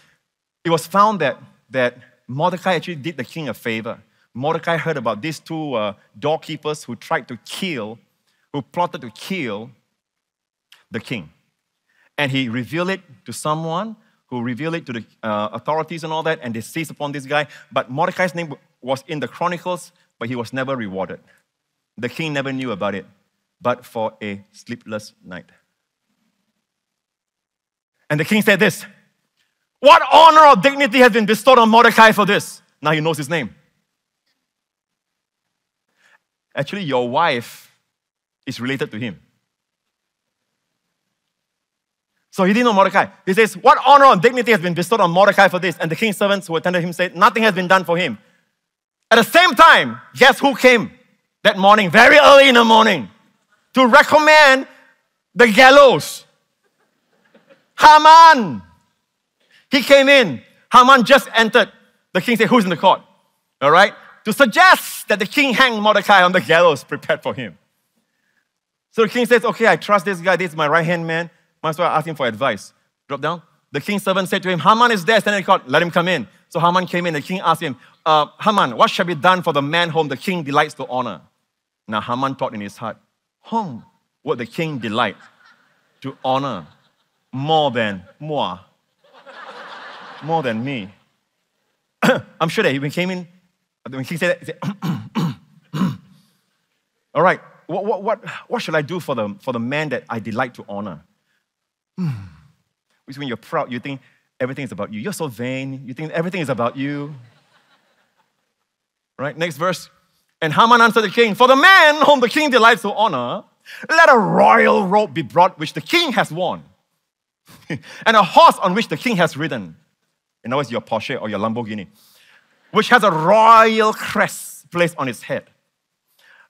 it was found that, that Mordecai actually did the king a favor. Mordecai heard about these two uh, doorkeepers who tried to kill, who plotted to kill the king. And he revealed it to someone who revealed it to the uh, authorities and all that, and they seized upon this guy. But Mordecai's name was in the Chronicles, but he was never rewarded. The king never knew about it, but for a sleepless night. And the king said this What honor or dignity has been bestowed on Mordecai for this? Now he knows his name. Actually, your wife is related to him. So he didn't know Mordecai. He says, What honor or dignity has been bestowed on Mordecai for this? And the king's servants who attended him said, Nothing has been done for him. At the same time, guess who came that morning, very early in the morning, to recommend the gallows? Haman. He came in. Haman just entered. The king said, Who's in the court? All right? To suggest that the king hang Mordecai on the gallows prepared for him. So the king says, Okay, I trust this guy. This is my right hand man. Might as well ask him for advice. Drop down. The king's servant said to him, Haman is there, standing in the court. Let him come in. So Haman came in. The king asked him, uh, Haman, what shall be done for the man whom the king delights to honor? Now Haman thought in his heart, Whom would the king delight to honor more than moi? More than me. I'm sure that when he came in, when he said that, he said, All right, what, what, what, what shall I do for the, for the man that I delight to honor? Which when you're proud, you think everything is about you. You're so vain, you think everything is about you. Right? Next verse. And Haman answered the king, For the man whom the king delights to honor, let a royal robe be brought which the king has worn, and a horse on which the king has ridden. In other words, your Porsche or your Lamborghini, which has a royal crest placed on its head.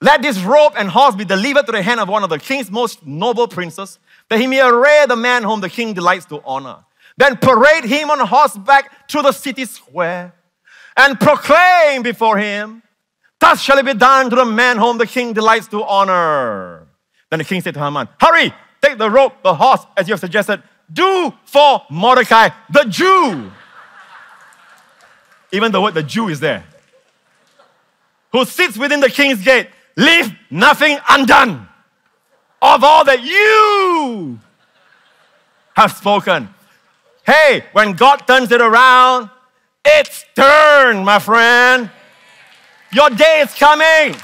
Let this robe and horse be delivered to the hand of one of the king's most noble princes, that he may array the man whom the king delights to honor. Then parade him on horseback to the city square and proclaim before him, Thus shall it be done to the man whom the king delights to honor. Then the king said to Haman, Hurry, take the robe, the horse, as you have suggested. Do for Mordecai, the Jew. Even the word the Jew is there. Who sits within the king's gate. Leave nothing undone of all that you have spoken. Hey, when God turns it around, it's turned, my friend. Your day is coming.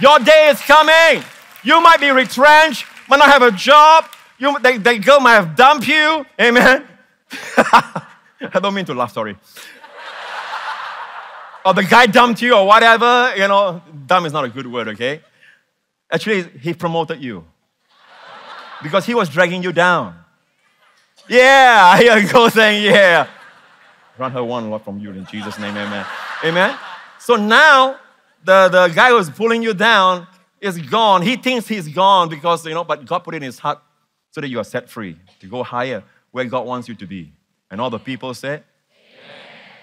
Your day is coming. You might be retrenched, might not have a job. You, the, the girl might have dumped you. Amen. I don't mean to laugh, sorry. Or the guy dumped you or whatever. You know, dumb is not a good word, okay? Actually, he promoted you because he was dragging you down. Yeah, here you go saying, yeah. Run her one lot from you in Jesus' name, amen. Amen. So now the, the guy who's pulling you down is gone. He thinks he's gone because, you know, but God put it in his heart so that you are set free to go higher where God wants you to be. And all the people said,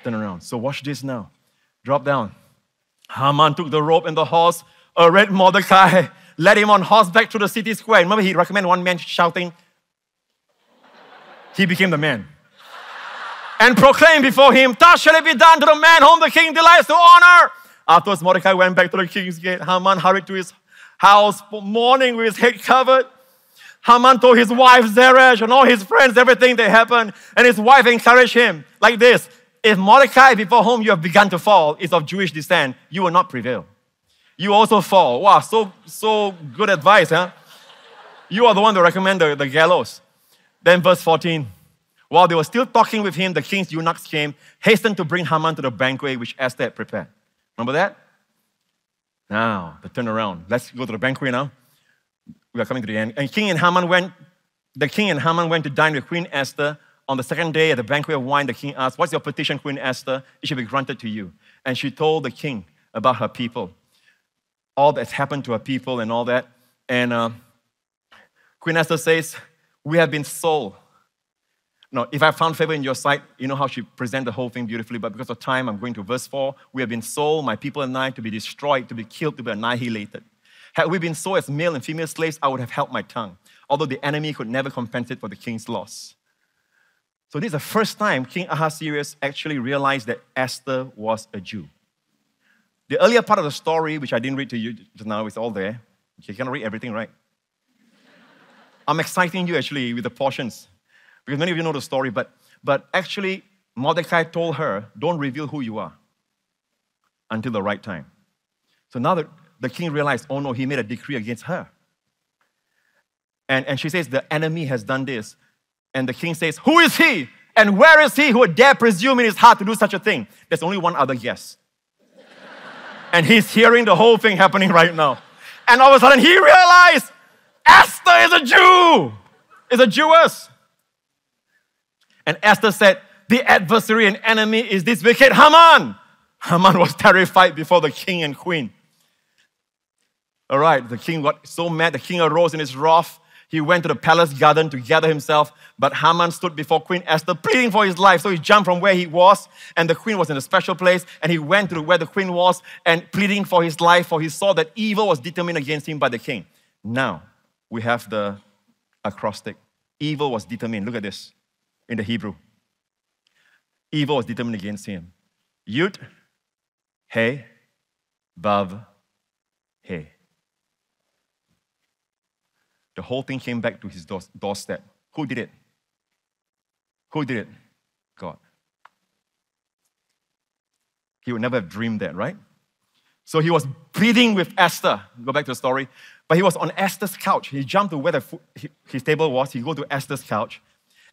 Turn around. So watch this now. Drop down. Haman took the rope and the horse, arrayed Mordecai, led him on horseback to the city square. Remember, he recommended one man shouting. He became the man. And proclaimed before him, Thus shall it be done to the man whom the king delights to honor. Afterwards, Mordecai went back to the king's gate. Haman hurried to his house, mourning with his head covered. Haman told his wife Zeresh and all his friends everything that happened. And his wife encouraged him like this If Mordecai, before whom you have begun to fall, is of Jewish descent, you will not prevail. You also fall. Wow, so, so good advice, huh? You are the one to recommend the, the gallows. Then, verse 14. While they were still talking with him, the king's eunuchs came, hastened to bring Haman to the banquet which Esther had prepared. Remember that? Now, the turnaround. Let's go to the banquet now. We are coming to the end. And King and Haman went, the king and Haman went to dine with Queen Esther on the second day at the banquet of wine, the king asked, What's your petition, Queen Esther? It shall be granted to you. And she told the king about her people, all that's happened to her people and all that. And uh, Queen Esther says, We have been sold. No, if I found favor in your sight, you know how she presented the whole thing beautifully, but because of time, I'm going to verse 4. We have been sold, my people and I, to be destroyed, to be killed, to be annihilated. Had we been sold as male and female slaves, I would have held my tongue, although the enemy could never compensate for the king's loss. So, this is the first time King Ahasuerus actually realized that Esther was a Jew. The earlier part of the story, which I didn't read to you just now, is all there. You cannot read everything, right? I'm exciting you actually with the portions because many of you know the story, but, but actually, Mordecai told her, Don't reveal who you are until the right time. So now the, the king realized, Oh no, he made a decree against her. And, and she says, The enemy has done this. And the king says, Who is he? And where is he who would dare presume in his heart to do such a thing? There's only one other guess. and he's hearing the whole thing happening right now. And all of a sudden he realized Esther is a Jew, is a Jewess. And Esther said, The adversary and enemy is this wicked Haman. Haman was terrified before the king and queen. All right, the king got so mad, the king arose in his wrath. He went to the palace garden to gather himself, but Haman stood before Queen Esther, pleading for his life. So he jumped from where he was, and the queen was in a special place, and he went to where the queen was and pleading for his life, for he saw that evil was determined against him by the king. Now we have the acrostic. Evil was determined. Look at this in the Hebrew. Evil was determined against him. Yud, He, Vav, He. The whole thing came back to his doorstep. Who did it? Who did it? God. He would never have dreamed that, right? So he was pleading with Esther. Go back to the story. But he was on Esther's couch. He jumped to where the, his table was. He go to Esther's couch.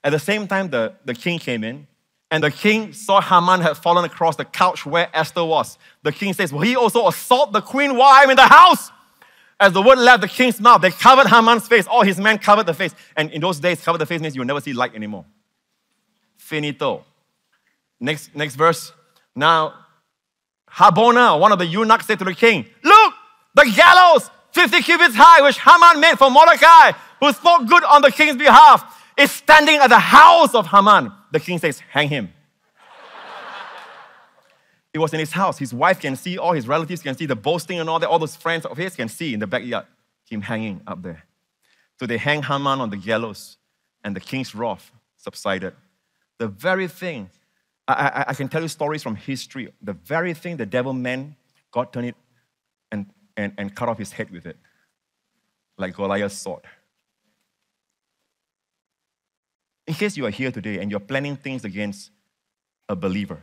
At the same time, the, the king came in, and the king saw Haman had fallen across the couch where Esther was. The king says, Will he also assault the queen while I'm in the house. As the word left the king's mouth, they covered Haman's face. All his men covered the face. And in those days, cover the face means you'll never see light anymore. Finito. Next, next verse. Now, Harbona, one of the eunuchs, said to the king, Look, the gallows, 50 cubits high, which Haman made for Mordecai, who spoke good on the king's behalf is standing at the house of Haman. The king says, Hang him. It was in his house. His wife can see, all his relatives can see, the boasting and all that, all those friends of his can see in the backyard, him hanging up there. So they hang Haman on the gallows, and the king's wrath subsided. The very thing, I, I, I can tell you stories from history, the very thing the devil meant, God turned it and, and, and cut off his head with it, like Goliath's sword. In case you are here today and you're planning things against a believer,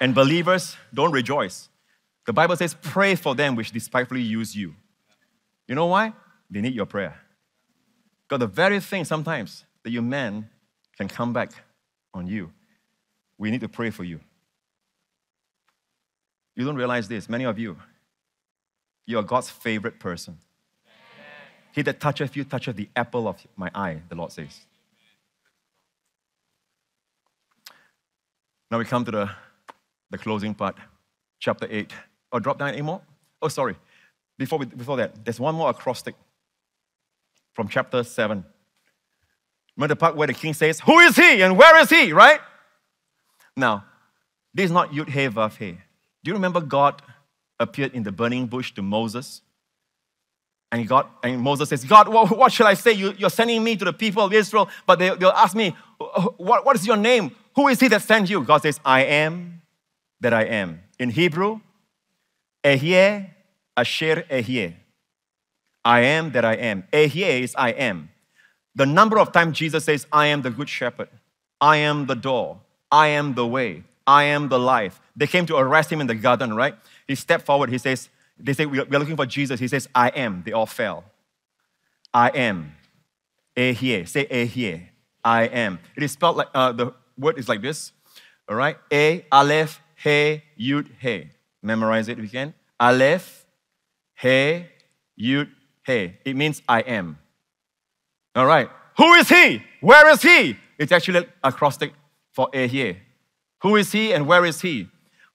and believers, don't rejoice. The Bible says, pray for them which despitefully use you. You know why? They need your prayer. Because the very thing sometimes that you man can come back on you, we need to pray for you. You don't realize this, many of you, you are God's favorite person. He that toucheth you toucheth the apple of my eye, the Lord says. Now we come to the, the closing part, chapter 8. Oh, drop down anymore? Oh, sorry. Before, we, before that, there's one more acrostic from chapter 7. Remember the part where the king says, Who is he and where is he, right? Now, this is not Yud He Vav He. Do you remember God appeared in the burning bush to Moses? And, God, and Moses says, God, what, what shall I say? You, are sending me to the people of Israel, but they, will ask me, what, what is your name? Who is he that sent you? God says, I am that I am. In Hebrew, Ehyeh Asher Ehyeh. I am that I am. Ehyeh is I am. The number of times Jesus says, I am the good shepherd. I am the door. I am the way. I am the life. They came to arrest him in the garden, right? He stepped forward. He says, they say, we are looking for Jesus. He says, I am. They all fell. I am. Ehyeh. Say Ehyeh. I am. It is spelled like, uh, the word is like this. All right? A, Aleph, He, Yud, He. Memorize it if you can. Aleph, He, Yud, He. It means I am. All right. Who is he? Where is he? It's actually acrostic for Ehyeh. Who is he and where is he?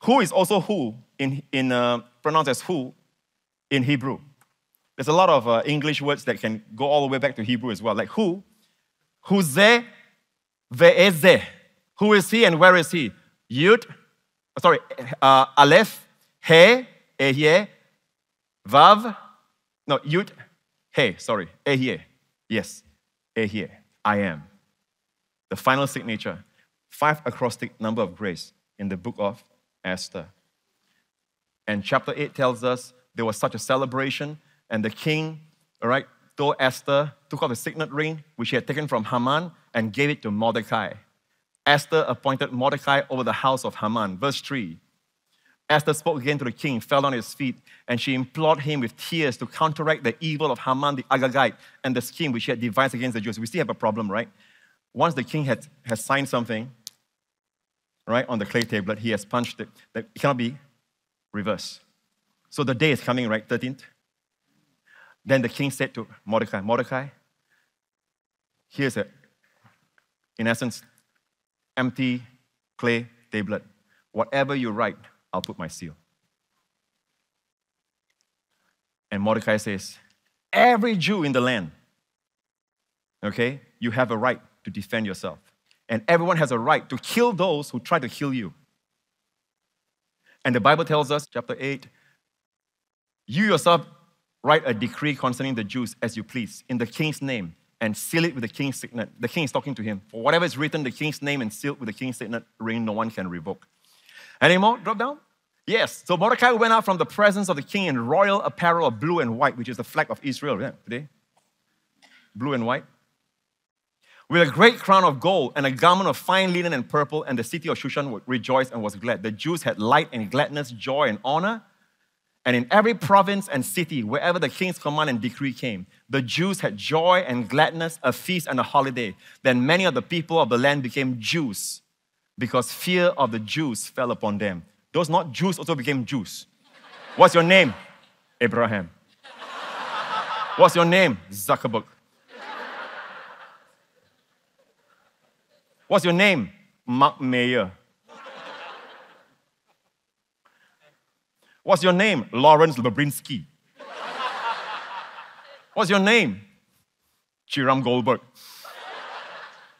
Who is also who in, in uh, pronounced as who in Hebrew. There's a lot of uh, English words that can go all the way back to Hebrew as well, like who, who's there. Who is he and where is he? Yud, sorry, uh, Aleph, He, Ehyeh, Vav, no, Yud, He, sorry, Ehyeh. Yes, Ehyeh, I am. The final signature, five acrostic number of grace in the book of Esther. And chapter 8 tells us there was such a celebration, and the king, all right, told Esther, took out the signet ring, which he had taken from Haman, and gave it to Mordecai. Esther appointed Mordecai over the house of Haman. Verse 3. Esther spoke again to the king, fell on his feet, and she implored him with tears to counteract the evil of Haman the Agagite and the scheme which he had devised against the Jews. We still have a problem, right? Once the king had, has signed something, right, on the clay tablet, he has punched it. That it cannot be reversed. So the day is coming, right? 13th. Then the king said to Mordecai, Mordecai, here's a, in essence, empty clay tablet. Whatever you write, I'll put my seal. And Mordecai says, Every Jew in the land, okay, you have a right to defend yourself. And everyone has a right to kill those who try to kill you. And the Bible tells us, chapter 8, you yourself write a decree concerning the Jews as you please, in the king's name, and seal it with the king's signet. The king is talking to him. For whatever is written, the king's name and sealed with the king's signet ring, no one can revoke. Any more? Drop down. Yes. So Mordecai went out from the presence of the king in royal apparel of blue and white, which is the flag of Israel yeah, today. Blue and white. With a great crown of gold and a garment of fine linen and purple, and the city of Shushan rejoiced and was glad. The Jews had light and gladness, joy and honor and in every province and city, wherever the king's command and decree came, the Jews had joy and gladness, a feast and a holiday. Then many of the people of the land became Jews because fear of the Jews fell upon them. Those not Jews also became Jews. What's your name? Abraham. What's your name? Zuckerberg. What's your name? Mark Mayer. What's your name? Lawrence Lubrinsky. What's your name? Chiram Goldberg.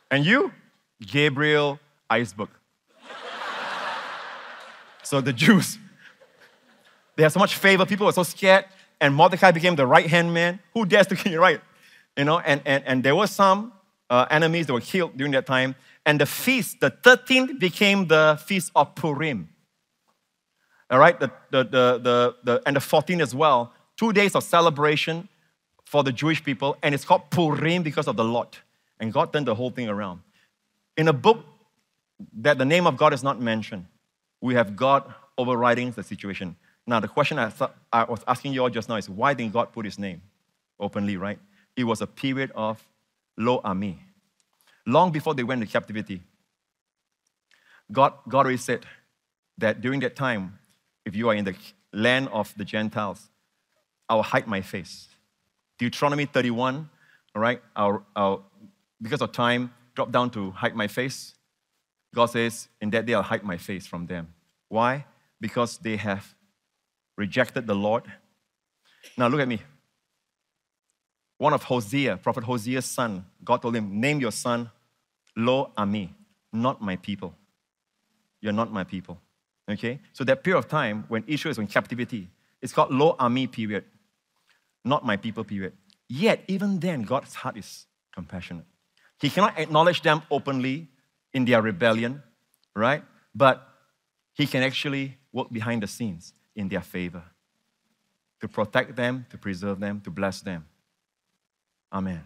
And you? Gabriel Iceberg. So the Jews, they had so much favor, people were so scared, and Mordecai became the right hand man. Who dares to kill you, right? You know, and, and, and there were some uh, enemies that were killed during that time. And the feast, the 13th, became the feast of Purim all right, the, the, the, the, and the 14 as well, two days of celebration for the Jewish people, and it's called Purim because of the Lot. And God turned the whole thing around. In a book that the name of God is not mentioned, we have God overriding the situation. Now, the question I, I was asking you all just now is why didn't God put his name openly, right? It was a period of Lo Ami. Long before they went into captivity, God, God already said that during that time, if you are in the land of the Gentiles, I will hide my face. Deuteronomy 31, all right, I'll, I'll, because of time, drop down to hide my face. God says, In that day, I'll hide my face from them. Why? Because they have rejected the Lord. Now, look at me. One of Hosea, Prophet Hosea's son, God told him, Name your son Lo Ami, not my people. You're not my people. Okay? So that period of time when Israel is in captivity, it's called Lo Ami period, not my people period. Yet, even then, God's heart is compassionate. He cannot acknowledge them openly in their rebellion, right? But He can actually work behind the scenes in their favor to protect them, to preserve them, to bless them. Amen.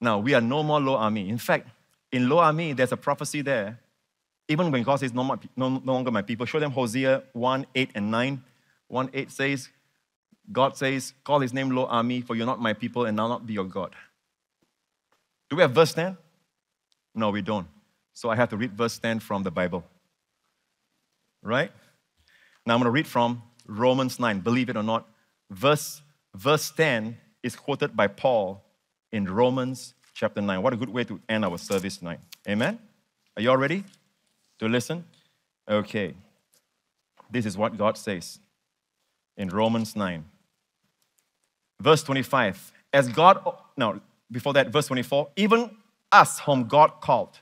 Now, we are no more Lo Ami. In fact, in Lo Ami, there's a prophecy there even when God says, no, no, no longer my people, show them Hosea 1 8 and 9. 1 8 says, God says, Call his name Lo Ami, for you're not my people, and I'll not be your God. Do we have verse 10? No, we don't. So I have to read verse 10 from the Bible. Right? Now I'm going to read from Romans 9. Believe it or not, verse, verse 10 is quoted by Paul in Romans chapter 9. What a good way to end our service tonight. Amen? Are you all ready to listen? Okay. This is what God says in Romans 9. Verse 25. As God, no, before that, verse 24, even us whom God called,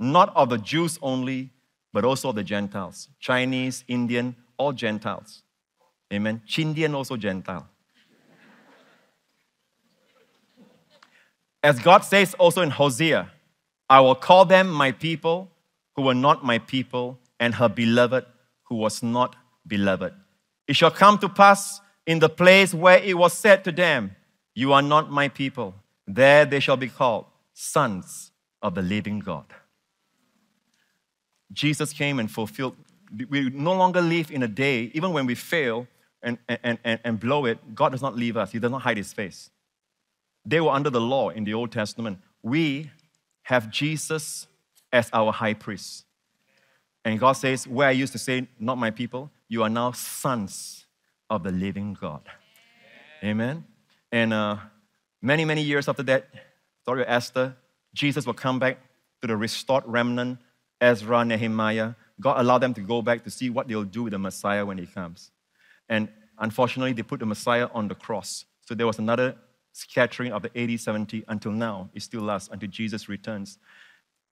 not of the Jews only, but also the Gentiles, Chinese, Indian, all Gentiles. Amen. Chindian also Gentile. As God says also in Hosea, I will call them my people who were not my people, and her beloved who was not beloved. It shall come to pass in the place where it was said to them, You are not my people. There they shall be called sons of the living God. Jesus came and fulfilled. We no longer live in a day, even when we fail and, and, and, and blow it, God does not leave us. He does not hide his face. They were under the law in the Old Testament. We have Jesus as our high priest. And God says, Where I used to say, Not my people, you are now sons of the living God. Amen. And uh, many, many years after that, story of Esther, Jesus will come back to the restored remnant, Ezra, Nehemiah. God allowed them to go back to see what they'll do with the Messiah when he comes. And unfortunately, they put the Messiah on the cross. So there was another scattering of the 80, 70 until now. It still lasts until Jesus returns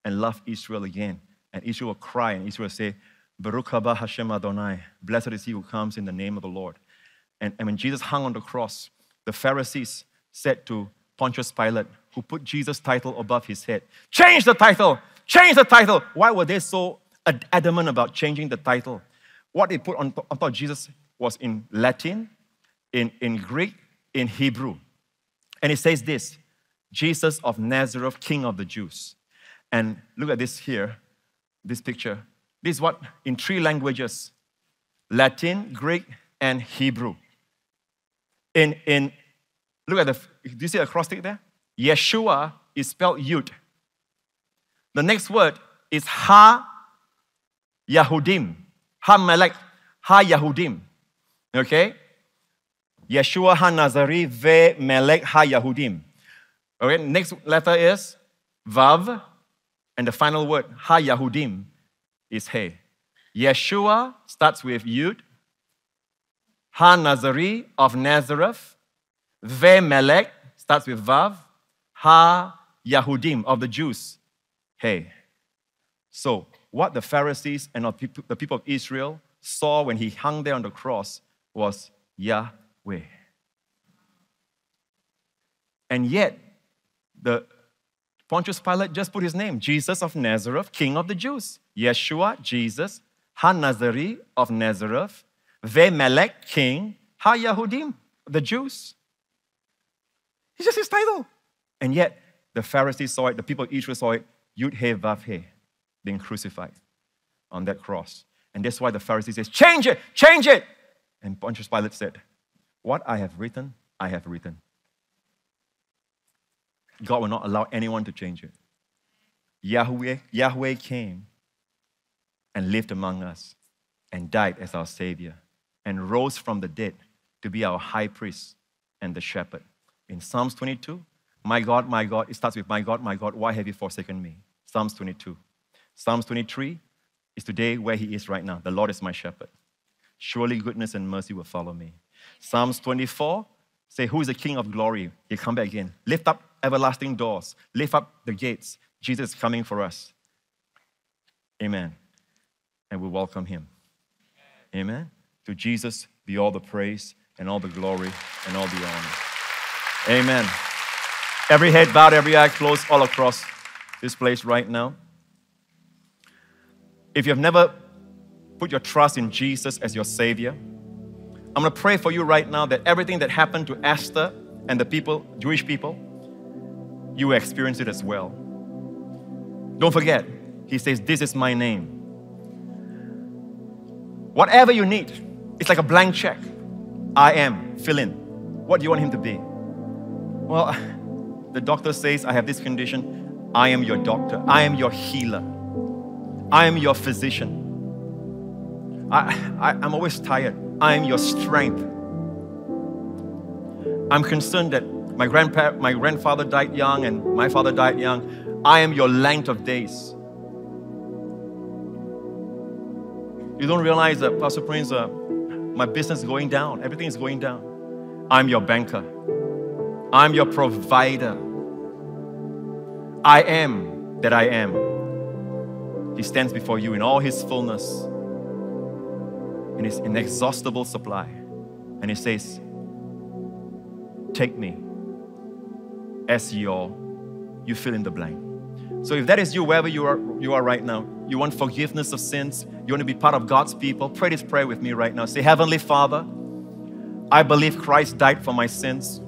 and love Israel again. And Israel will cry and Israel will say, Baruch haba Hashem Adonai. Blessed is he who comes in the name of the Lord. And, and when Jesus hung on the cross, the Pharisees said to Pontius Pilate, who put Jesus' title above his head, Change the title! Change the title! Why were they so adamant about changing the title? What they put on on top of Jesus was in Latin, in, in Greek, in Hebrew. And it says this Jesus of Nazareth, King of the Jews. And look at this here, this picture. This is what, in three languages Latin, Greek, and Hebrew. In, in look at the, do you see the acrostic there? Yeshua is spelled Yud. The next word is Ha Yahudim. Ha Melech, Ha Yahudim. Okay? Yeshua Ha Nazari Ve Melech Ha Yahudim. Okay, next letter is Vav, and the final word Ha Yahudim is Hey. Yeshua starts with Yud, Ha Nazari of Nazareth, Ve Melech starts with Vav, Ha Yahudim of the Jews. Hey. So, what the Pharisees and the people of Israel saw when he hung there on the cross was Yahweh. And yet, the Pontius Pilate just put his name, Jesus of Nazareth, King of the Jews. Yeshua, Jesus, Ha-Nazari of Nazareth, Ve-Melech, King, Ha-Yahudim, the Jews. It's just his title. And yet, the Pharisees saw it, the people of Israel saw it, Yud-He, Vav-He, being crucified on that cross. And that's why the Pharisees says, change it, change it. And Pontius Pilate said, what I have written, I have written. God will not allow anyone to change it. Yahweh, Yahweh came and lived among us and died as our Savior and rose from the dead to be our high priest and the shepherd. In Psalms 22, my God, my God, it starts with, My God, my God, why have you forsaken me? Psalms 22. Psalms 23 is today where he is right now. The Lord is my shepherd. Surely goodness and mercy will follow me. Psalms 24 say, Who is the King of glory? He come back again. Lift up everlasting doors, lift up the gates. Jesus is coming for us. Amen and we welcome him. Amen. To Jesus be all the praise and all the glory and all the honor. Amen. Every head bowed, every eye closed, all across this place right now. If you have never put your trust in Jesus as your Savior, I'm going to pray for you right now that everything that happened to Esther and the people, Jewish people, you will experience it as well. Don't forget, he says, This is my name. Whatever you need, it's like a blank check. I am, fill in. What do you want him to be? Well, the doctor says, I have this condition. I am your doctor. I am your healer. I am your physician. I, I, I'm always tired. I am your strength. I'm concerned that My, grandpa- my grandfather died young and my father died young. I am your length of days. You don't realize that, Pastor Prince, uh, my business is going down. Everything is going down. I'm your banker. I'm your provider. I am that I am. He stands before you in all his fullness, in his inexhaustible supply. And he says, Take me as your, you fill in the blank. So if that is you, wherever you are, you are right now, you want forgiveness of sins, you want to be part of God's people, pray this prayer with me right now. Say, Heavenly Father, I believe Christ died for my sins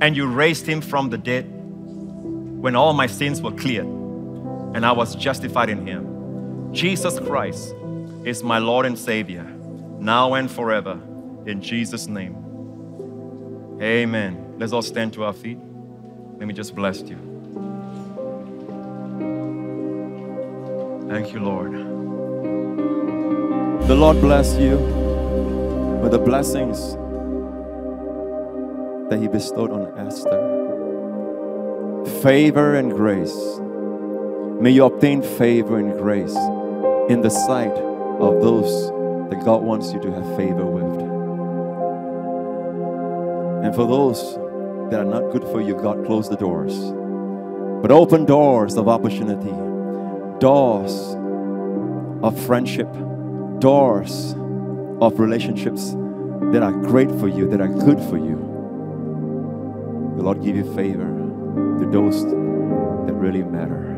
and you raised him from the dead when all my sins were cleared and I was justified in him. Jesus Christ is my Lord and Savior, now and forever, in Jesus' name. Amen. Let's all stand to our feet. Let me just bless you. Thank you, Lord. The Lord bless you with the blessings that He bestowed on Esther. Favor and grace. May you obtain favor and grace in the sight of those that God wants you to have favor with. And for those that are not good for you, God close the doors. But open doors of opportunity, doors of friendship, doors of relationships that are great for you, that are good for you. The Lord give you favor to those that really matter.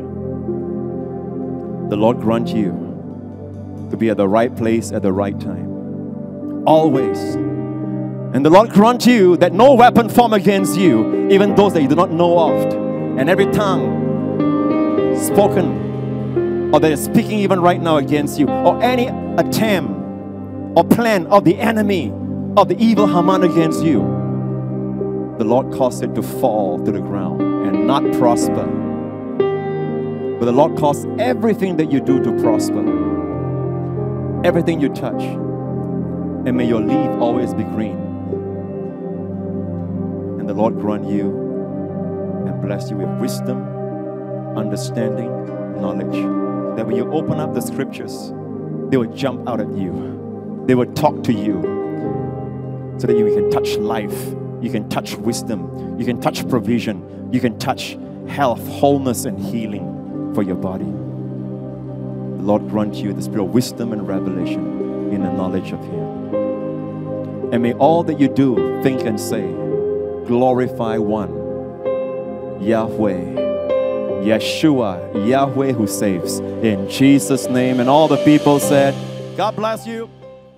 The Lord grant you to be at the right place at the right time. Always. And the Lord grant you that no weapon formed against you, even those that you do not know of, and every tongue spoken or that is speaking even right now against you, or any attempt or plan of the enemy of the evil Haman against you, the Lord caused it to fall to the ground and not prosper. But the Lord caused everything that you do to prosper, everything you touch, and may your leaf always be green. The Lord grant you and bless you with wisdom, understanding, knowledge. That when you open up the scriptures, they will jump out at you. They will talk to you so that you can touch life, you can touch wisdom, you can touch provision, you can touch health, wholeness, and healing for your body. The Lord grant you the spirit of wisdom and revelation in the knowledge of Him. And may all that you do, think, and say glorify one Yahweh. Yeshua, Yahweh who saves. In Jesus' name. And all the people said, God bless you.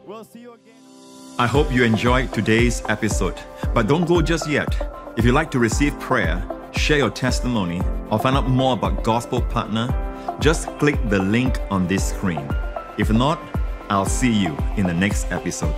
We'll see you again. I hope you enjoyed today's episode. But don't go just yet. If you'd like to receive prayer, share your testimony, or find out more about Gospel Partner, just click the link on this screen. If not, I'll see you in the next episode.